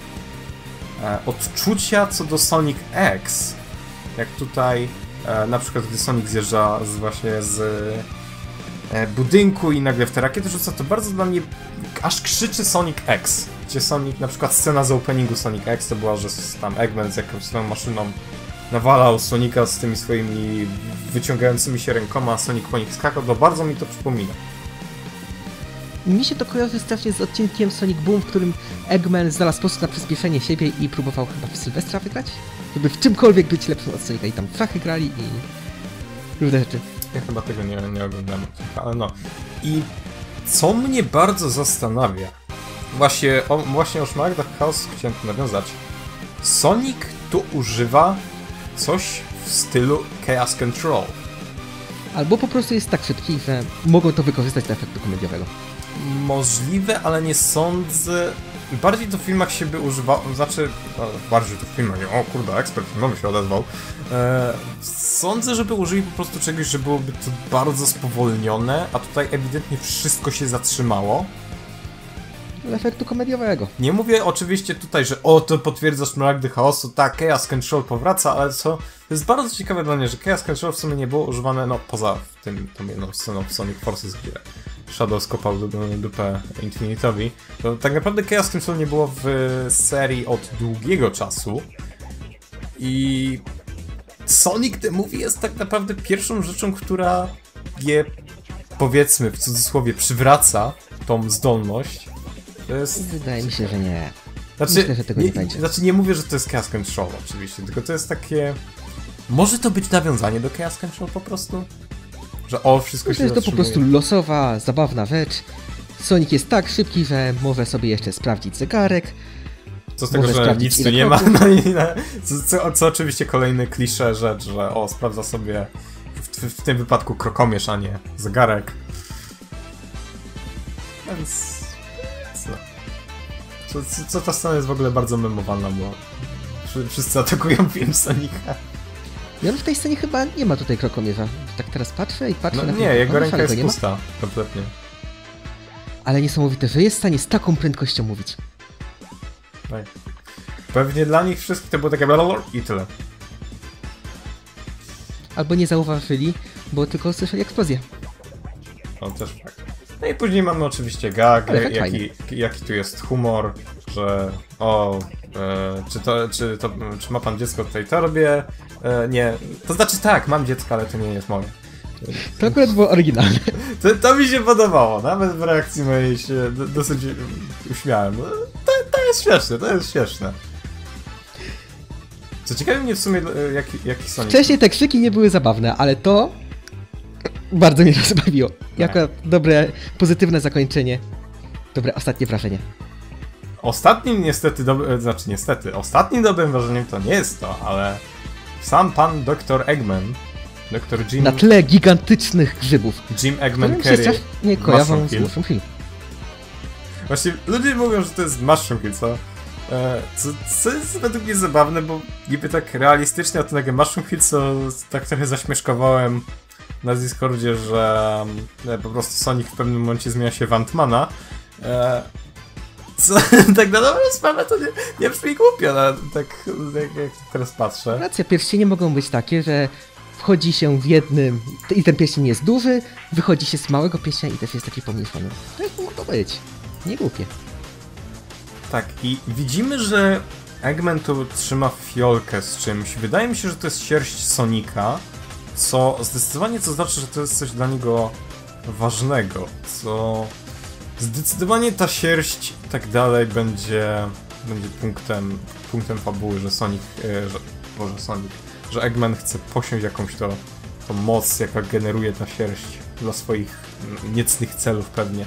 e, odczucia co do Sonic X. Jak tutaj e, na przykład gdy Sonic zjeżdża z, właśnie z e, budynku i nagle w te rakiety rzuca, to bardzo dla mnie aż krzyczy Sonic X. Gdzie Sonic, na przykład scena z openingu Sonic X to była, że tam Eggman z jakąś swoją maszyną nawalał Sonika z tymi swoimi wyciągającymi się rękoma, a Sonic po nich skakał, to bardzo mi to przypomina. Mi się to kojarzy strasznie z odcinkiem Sonic Boom, w którym Eggman znalazł sposób na przyspieszenie siebie i próbował chyba w Sylwestra wygrać? Żeby w czymkolwiek być lepszym od Sonika i tam fachy grali i różne rzeczy. Ja chyba tego nie, nie oglądam, ale no. I co mnie bardzo zastanawia, właśnie o, właśnie o Szmaragd Chaos chciałem tu nawiązać. Sonic tu używa coś w stylu Chaos Control. Albo po prostu jest tak szybki, że mogą to wykorzystać do efektu komediowego. Możliwe, ale nie sądzę. Bardziej to w filmach się by używało, znaczy, no, bardziej to w filmach, o kurde, ekspert filmowy się odezwał. Eee, sądzę, żeby użyli po prostu czegoś, że byłoby to bardzo spowolnione, a tutaj ewidentnie wszystko się zatrzymało. Efektu komediowego. Nie mówię oczywiście tutaj, że o, to potwierdza szmaragdy chaosu, tak, Chaos Control powraca, ale co, to jest bardzo ciekawe dla mnie, że Chaos Control w sumie nie było używane, no, poza tym, tą jedną sceną w Sonic Forces, gdzie Shadow skopał dupę Infinitowi, to tak naprawdę Chaos Control nie było w serii od długiego czasu i Sonic the Movie jest tak naprawdę pierwszą rzeczą, która je, powiedzmy, w cudzysłowie, przywraca tą zdolność. To jest... Wydaje mi się, że nie. Znaczy, Myślę, że tego nie nie, będzie. Znaczy nie mówię, że to jest Chaos Control oczywiście, tylko to jest takie... Może to być nawiązanie do Chaos Control po prostu? Że o, wszystko Myślę, się że to po prostu losowa, zabawna rzecz. Sonic jest tak szybki, że może sobie jeszcze sprawdzić zegarek. Co z tego, że nic tu nie ma? kroków. No i na, co, co, co oczywiście kolejny klisze rzecz, że o, sprawdza sobie w, w, w tym wypadku krokomierz, a nie zegarek. Więc... Co, co, co, ta scena jest w ogóle bardzo memowana, bo wszy- wszyscy atakują film Sonika. I on w tej scenie chyba nie ma tutaj krokomierza. Tak teraz patrzę i patrzę No na nie, jego ręka jest pusta, kompletnie. Ale niesamowite, że jest w stanie z taką prędkością mówić. Pewnie dla nich wszystkich to było takie i tyle. Albo nie zauważyli, bo tylko usłyszeli eksplozję. No też tak. No i później mamy oczywiście gag, tak jaki, jaki tu jest humor, że o, e, czy, to, czy, to, czy ma pan dziecko w tej torbie? E, nie, to znaczy tak, mam dziecko, ale to nie jest moje. To akurat było oryginalne. To, to mi się podobało, nawet w reakcji mojej się do, dosyć uśmiałem. No, To, to jest śmieszne, to jest śmieszne. Co ciekawe mnie w sumie, e, jaki, jaki Sonic... Wcześniej te krzyki nie były zabawne, ale to bardzo mnie rozbawiło. Jako dobre, pozytywne zakończenie. Dobre ostatnie wrażenie. Ostatnim niestety, dob- znaczy niestety, ostatnim dobrym wrażeniem to nie jest to, ale sam pan dr Eggman, dr Jim, Na tle gigantycznych grzybów. Jim Eggman Carrey, nie kojarzą z. Mushroom Hill. Właśnie ludzie mówią, że to jest Mushroom Hill, co? E, co, co jest według mnie zabawne, bo niby tak realistycznie od tego Mushroom Hill, co tak trochę zaśmieszkowałem na Discordzie, że e, po prostu Sonic w pewnym momencie zmienia się w Antmana. Co tak na dobrą sprawę to nie, nie brzmi głupio, no, tak jak, jak teraz patrzę. Racja, pierścienie mogą być takie, że wchodzi się w jednym i ten pierścień jest duży, wychodzi się z małego pierścienia i też jest taki pomniejszony. To jak mogło być? Nie głupie. Tak, i widzimy, że Eggman tu trzyma fiolkę z czymś. Wydaje mi się, że to jest sierść Sonika, co zdecydowanie to znaczy, że to jest coś dla niego ważnego, co zdecydowanie ta sierść i tak dalej będzie, będzie punktem, punktem fabuły, że Sonic, e, że, Boże Sonic, że Eggman chce posiąść jakąś to, tą moc, jaka generuje ta sierść dla swoich niecnych celów pewnie.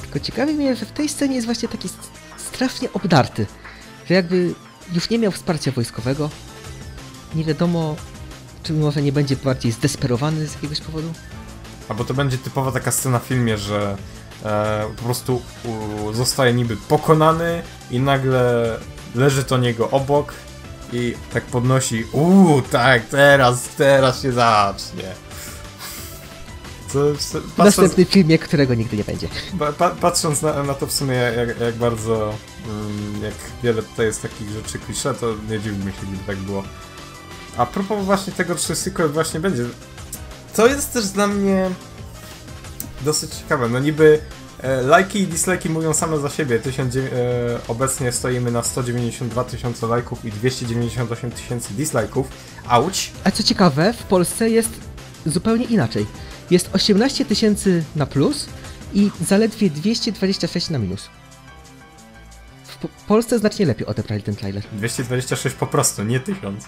Tylko ciekawi mnie, że w tej scenie jest właśnie taki strasznie obdarty, że jakby już nie miał wsparcia wojskowego. Nie wiadomo, czy może nie będzie bardziej zdesperowany z jakiegoś powodu. Albo to będzie typowa taka scena w filmie, że e, po prostu u, zostaje niby pokonany i nagle leży to niego obok i tak podnosi, uuu, tak, teraz, teraz się zacznie. Co, w następnym filmie, którego nigdy nie będzie. Pa, patrząc na, na, to w sumie, jak, jak bardzo, um, jak wiele tutaj jest takich rzeczy klisze, to nie dziwmy się, gdyby tak było. A propos właśnie tego, czy sequel właśnie będzie, to jest też dla mnie dosyć ciekawe. No niby e, lajki i dislajki mówią same za siebie. Tysiąc, e, obecnie stoimy na 192 tysiące lajków i 298 tysięcy dislajków. Auć! A co ciekawe, w Polsce jest zupełnie inaczej. Jest 18 tysięcy na plus i zaledwie 226 na minus. W Polsce znacznie lepiej odebrali ten trailer. 226 po prostu, nie 1000.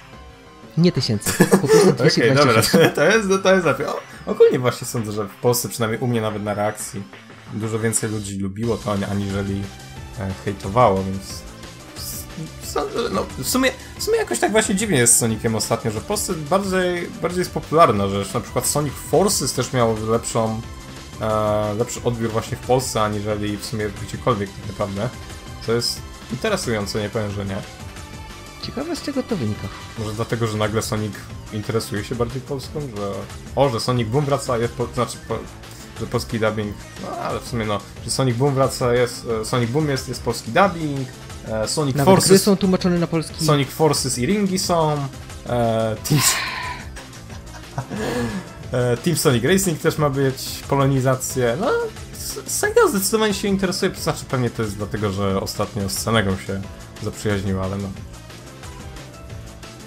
Nie tysięcy, po prostu 226. Okej, okay, dobra, to jest, to jest lepiej. O, ogólnie właśnie sądzę, że w Polsce, przynajmniej u mnie nawet na reakcji, dużo więcej ludzi lubiło to, aniżeli e, hejtowało, więc no, w, sumie, w sumie jakoś tak właśnie dziwnie jest z Soniciem ostatnio, że w Polsce bardziej, bardziej jest popularna rzecz. Na przykład Sonic Forces też miał lepszą, e, lepszy odbiór właśnie w Polsce, aniżeli w sumie gdziekolwiek tak naprawdę. Co jest interesujące, nie powiem, że nie. Ciekawe z czego to wynika. Może dlatego, że nagle Sonic interesuje się bardziej Polską, że o, że Sonic Boom wraca, jest po, znaczy po, że polski dubbing, no ale w sumie no, że Sonic Boom wraca, jest, e, Sonic Boom jest, jest polski dubbing, e, Sonic Nawet Forces... są tłumaczone na polski. Sonic Forces i ringi są, e, Team... e, Team Sonic Racing też ma być, polonizacje, no Sega zdecydowanie się interesuje, to znaczy pewnie to jest dlatego, że ostatnio z Senegą się zaprzyjaźniła, ale no.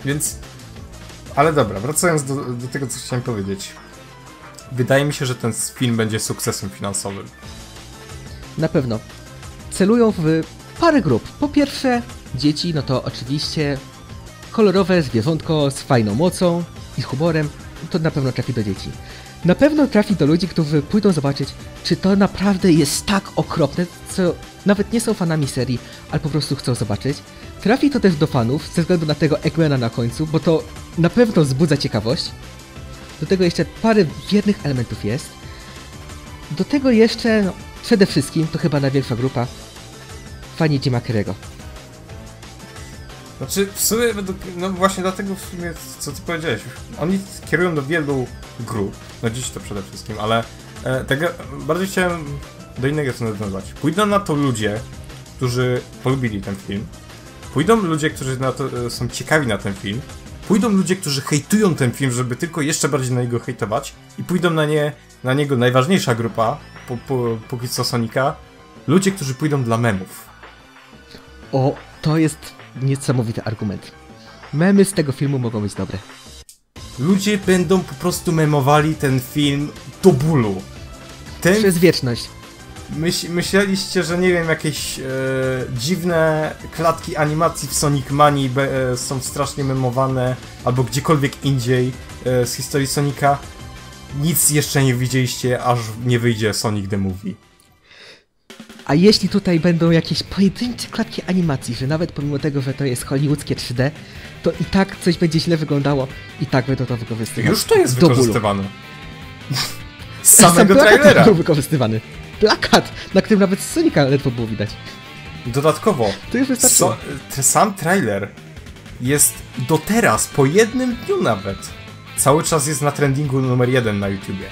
Więc... Ale dobra, wracając do, do tego, co chciałem powiedzieć. Wydaje mi się, że ten film będzie sukcesem finansowym. Na pewno. Celują w parę grup. Po pierwsze, dzieci, no to oczywiście kolorowe zwierzątko z fajną mocą i humorem, to na pewno trafi do dzieci. Na pewno trafi do ludzi, którzy pójdą zobaczyć, czy to naprawdę jest tak okropne, co nawet nie są fanami serii, ale po prostu chcą zobaczyć. Trafi to też do fanów, ze względu na tego Eggmana na końcu, bo to na pewno wzbudza ciekawość. Do tego jeszcze parę wiernych elementów jest. Do tego jeszcze, no, przede wszystkim, to chyba największa grupa, fani Jima Carrey'ego. Znaczy, w sumie, no właśnie dlatego w sumie, co ty powiedziałeś, oni kierują do wielu grup, no dziś to przede wszystkim, ale e, tak bardziej chciałem do innego co nawiązać. Pójdą na to ludzie, którzy polubili ten film, pójdą ludzie, którzy to, e, są ciekawi na ten film, pójdą ludzie, którzy hejtują ten film, żeby tylko jeszcze bardziej na niego hejtować i pójdą na, nie, na niego najważniejsza grupa, po, po, póki co Sonika, ludzie, którzy pójdą dla memów. O, to jest niesamowity argument. Memy z tego filmu mogą być dobre. Ludzie będą po prostu memowali ten film do bólu. Ten... Przez wieczność. Myśl, myśleliście, że nie wiem, jakieś e, dziwne klatki animacji w Sonic Manii be, e, są strasznie memowane, albo gdziekolwiek indziej e, z historii Sonika. Nic jeszcze nie widzieliście, aż nie wyjdzie Sonic the Movie. A jeśli tutaj będą jakieś pojedyncze klatki animacji, że nawet pomimo tego, że to jest hollywoodzkie 3D, to i tak coś będzie źle wyglądało, i tak będą to wykorzystywać. Już to jest wykorzystywane. Z samego Sam trailera. był wykorzystywany. Plakat, na którym nawet Sonika ledwo było widać. Dodatkowo, to już so, sam trailer jest do teraz, po jednym dniu nawet, cały czas jest na trendingu numer jeden na YouTubie.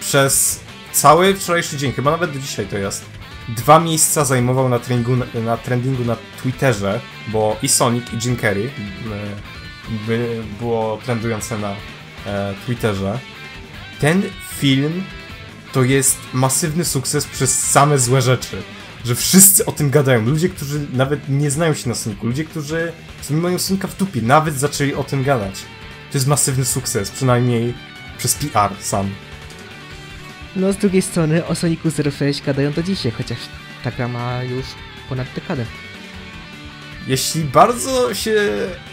Przez cały wczorajszy dzień, chyba nawet do dzisiaj to jest dwa miejsca zajmował na trendingu na, trendingu na Twitterze, bo i Sonic i Jim Carrey e, by, było trendujące na e, Twitterze. Ten film to jest masywny sukces przez same złe rzeczy. Że wszyscy o tym gadają. Ludzie, którzy nawet nie znają się na Sonicu, ludzie, którzy mają Sonika w dupie, nawet zaczęli o tym gadać. To jest masywny sukces, przynajmniej przez PR sam. No z drugiej strony o Sonicu 06 gadają do dzisiaj, chociaż ta gra ma już ponad dekadę. Jeśli bardzo się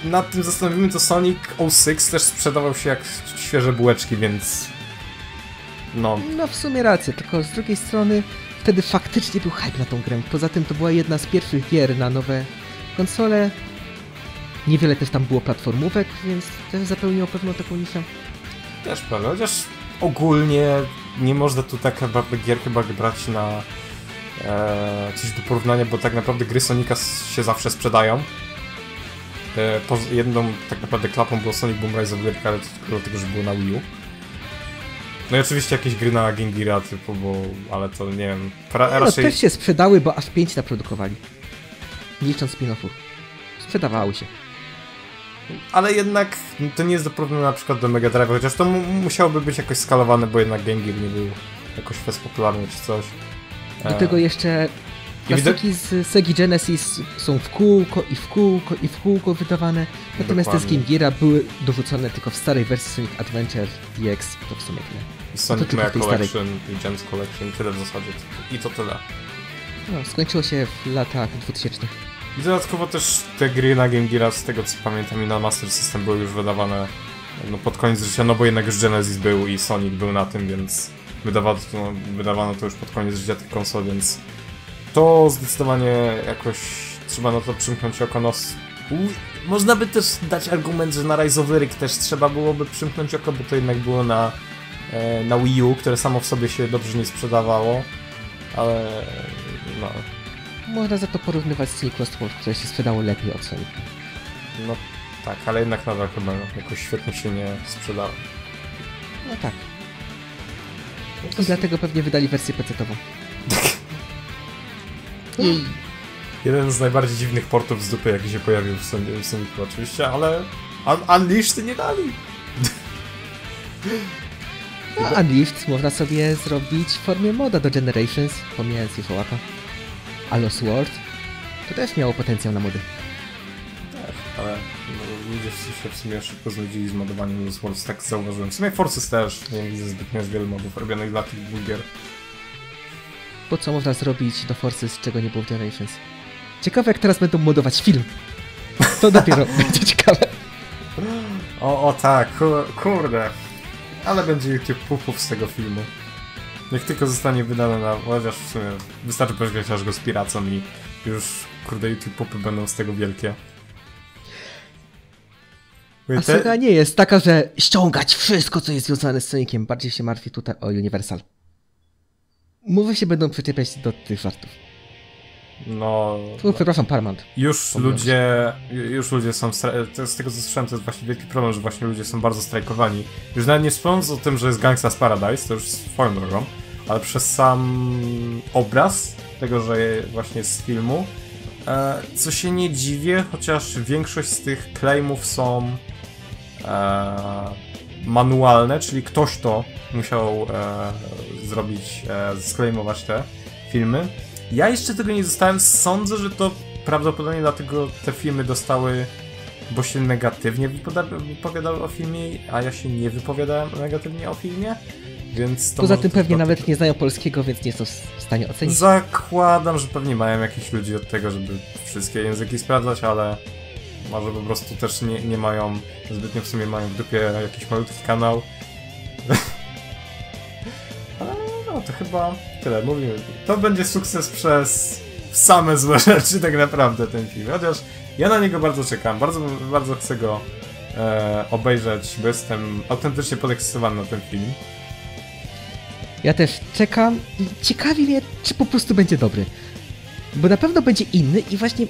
nad tym zastanowimy, to Sonic 06 też sprzedawał się jak świeże bułeczki, więc... No. No w sumie rację, tylko z drugiej strony wtedy faktycznie był hype na tą grę. Poza tym to była jedna z pierwszych gier na nowe konsole. Niewiele też tam było platformówek, więc też zapełniło pewną taką niszę. Też prawda, chociaż ogólnie nie można tu tak naprawdę gier chyba brać na e, coś do porównania, bo tak naprawdę gry Sonika się zawsze sprzedają. E, poza jedną tak naprawdę klapą było Sonic Boom Rise of Lyric, ale to tylko dlatego, że było na Wii U. No i oczywiście jakieś gry na Gear typu, bo, ale to nie wiem, ra, No, raczej... też się sprzedały, bo aż 5 naprodukowali. Nie licząc spin-offów. Sprzedawały się. Ale jednak to nie jest do porównania na przykład do Mega Drive, chociaż to mu musiałoby być jakoś skalowane, bo jednak Game Gear nie był jakoś fest popularny czy coś. Do E, tego jeszcze I widok- plastiki z Segi Genesis są w kółko i w kółko i w kółko wydawane, natomiast te z Dokładnie. Game Geara były dorzucone tylko w starej wersji Sonic Adventure DX, to w sumie tyle. Sonic tej starej. Collection i Gems Collection, tyle w zasadzie. I to tyle. No, skończyło się w latach 2000. I dodatkowo też te gry na Game Gear, z tego co pamiętam i na Master System były już wydawane no, pod koniec życia, no bo jednak już Genesis był i Sonic był na tym, więc wydawano to, no, wydawano to już pod koniec życia tych konsol, więc to zdecydowanie jakoś trzeba na to przymknąć oko. No, s- u- można by też dać argument, że na Rise of Lyric też trzeba byłoby przymknąć oko, bo to jednak było na, na Wii U, które samo w sobie się dobrze nie sprzedawało, ale no, Można za to porównywać z World, które się sprzedało lepiej od Sonic. No tak, ale jednak nadal chyba jakoś świetnie się nie sprzedało. No tak. I dlatego pewnie wydali wersję PC-tową. Jej. Jeden z najbardziej dziwnych portów z dupy, jaki się pojawił w, Son- w Sonicu oczywiście, ale Un Unleashed nie dali. No, Unleashed można sobie zrobić w formie moda do Generations, pomijając ich łapa. A Lost World to też miało potencjał na mody. Tak, ale no, ludzie się w sumie szybko znudzili z modowaniem z Worlds, tak zauważyłem. W sumie Forces też, nie widzę zbytnio wielu modów robionych dla tych dwóch gier. Po co można zrobić do Forcy, z czego nie było w Generations? Ciekawe jak teraz będą modować film. To dopiero będzie ciekawe. O, o tak, kur kurde. Ale będzie YouTube pupów z tego filmu. Jak tylko zostanie wydane na... Chociaż w sumie wystarczy pożegnać aż go z piracą i już, kurde, YouTube pupy będą z tego wielkie. Mówię, A Sega nie jest taka, że ściągać wszystko, co jest związane z Soniciem. Bardziej się martwi tutaj o Universal. Mowy się będą przyczepiać do tych żartów. No... Tu, przepraszam, Paramount. Już ludzie, już ludzie są, z tego co słyszałem, to jest właśnie wielki problem, że właśnie ludzie są bardzo strajkowani. Już nawet nie wspomnąc o tym, że jest Gangsta's Paradise, to już swoją drogą, ale przez sam obraz tego, że właśnie z filmu, e, co się nie dziwię, chociaż większość z tych claimów są e, manualne, czyli ktoś to musiał e, zrobić, e, te filmy. Ja jeszcze tego nie dostałem. Sądzę, że to prawdopodobnie dlatego te filmy dostały, bo się negatywnie wypowiadały o filmie, a ja się nie wypowiadałem negatywnie o filmie, więc to Poza tym pewnie nawet nie znają polskiego, więc nie są w stanie ocenić. Zakładam, że pewnie mają jakichś ludzi od tego, żeby wszystkie języki sprawdzać, ale może po prostu też nie, nie mają, zbytnio w sumie mają w dupie jakiś malutki kanał. To chyba tyle, mówimy. To będzie sukces przez same złe rzeczy tak naprawdę ten film, chociaż ja na niego bardzo czekam, bardzo, bardzo chcę go e, obejrzeć, bo jestem autentycznie podekscytowany na ten film. Ja też czekam i ciekawi mnie, czy po prostu będzie dobry. Bo na pewno będzie inny i właśnie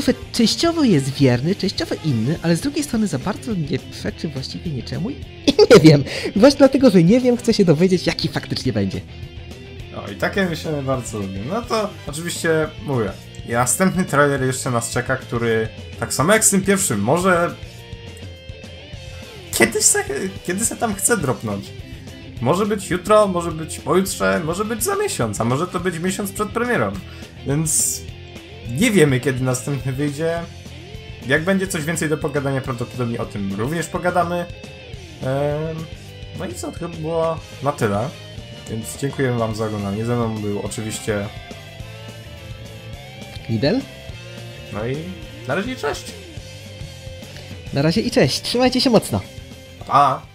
że częściowo jest wierny, częściowo inny, ale z drugiej strony za bardzo nie przeczy właściwie niczemu i nie wiem. Właśnie dlatego, że nie wiem, chcę się dowiedzieć, jaki faktycznie będzie. No i takie myślenie bardzo lubię. No to oczywiście mówię. Następny trailer jeszcze nas czeka, który tak samo jak z tym pierwszym, może kiedyś se, kiedy se tam chce dropnąć. Może być jutro, może być pojutrze, może być za miesiąc, a może to być miesiąc przed premierą. Więc nie wiemy kiedy następny wyjdzie. Jak będzie coś więcej do pogadania, prawdopodobnie o tym również pogadamy. No i co, to chyba było na tyle. Więc dziękuję wam za oglądanie. Ze mną był oczywiście... Lidl? No i na razie cześć. Na razie i cześć. Trzymajcie się mocno. Pa!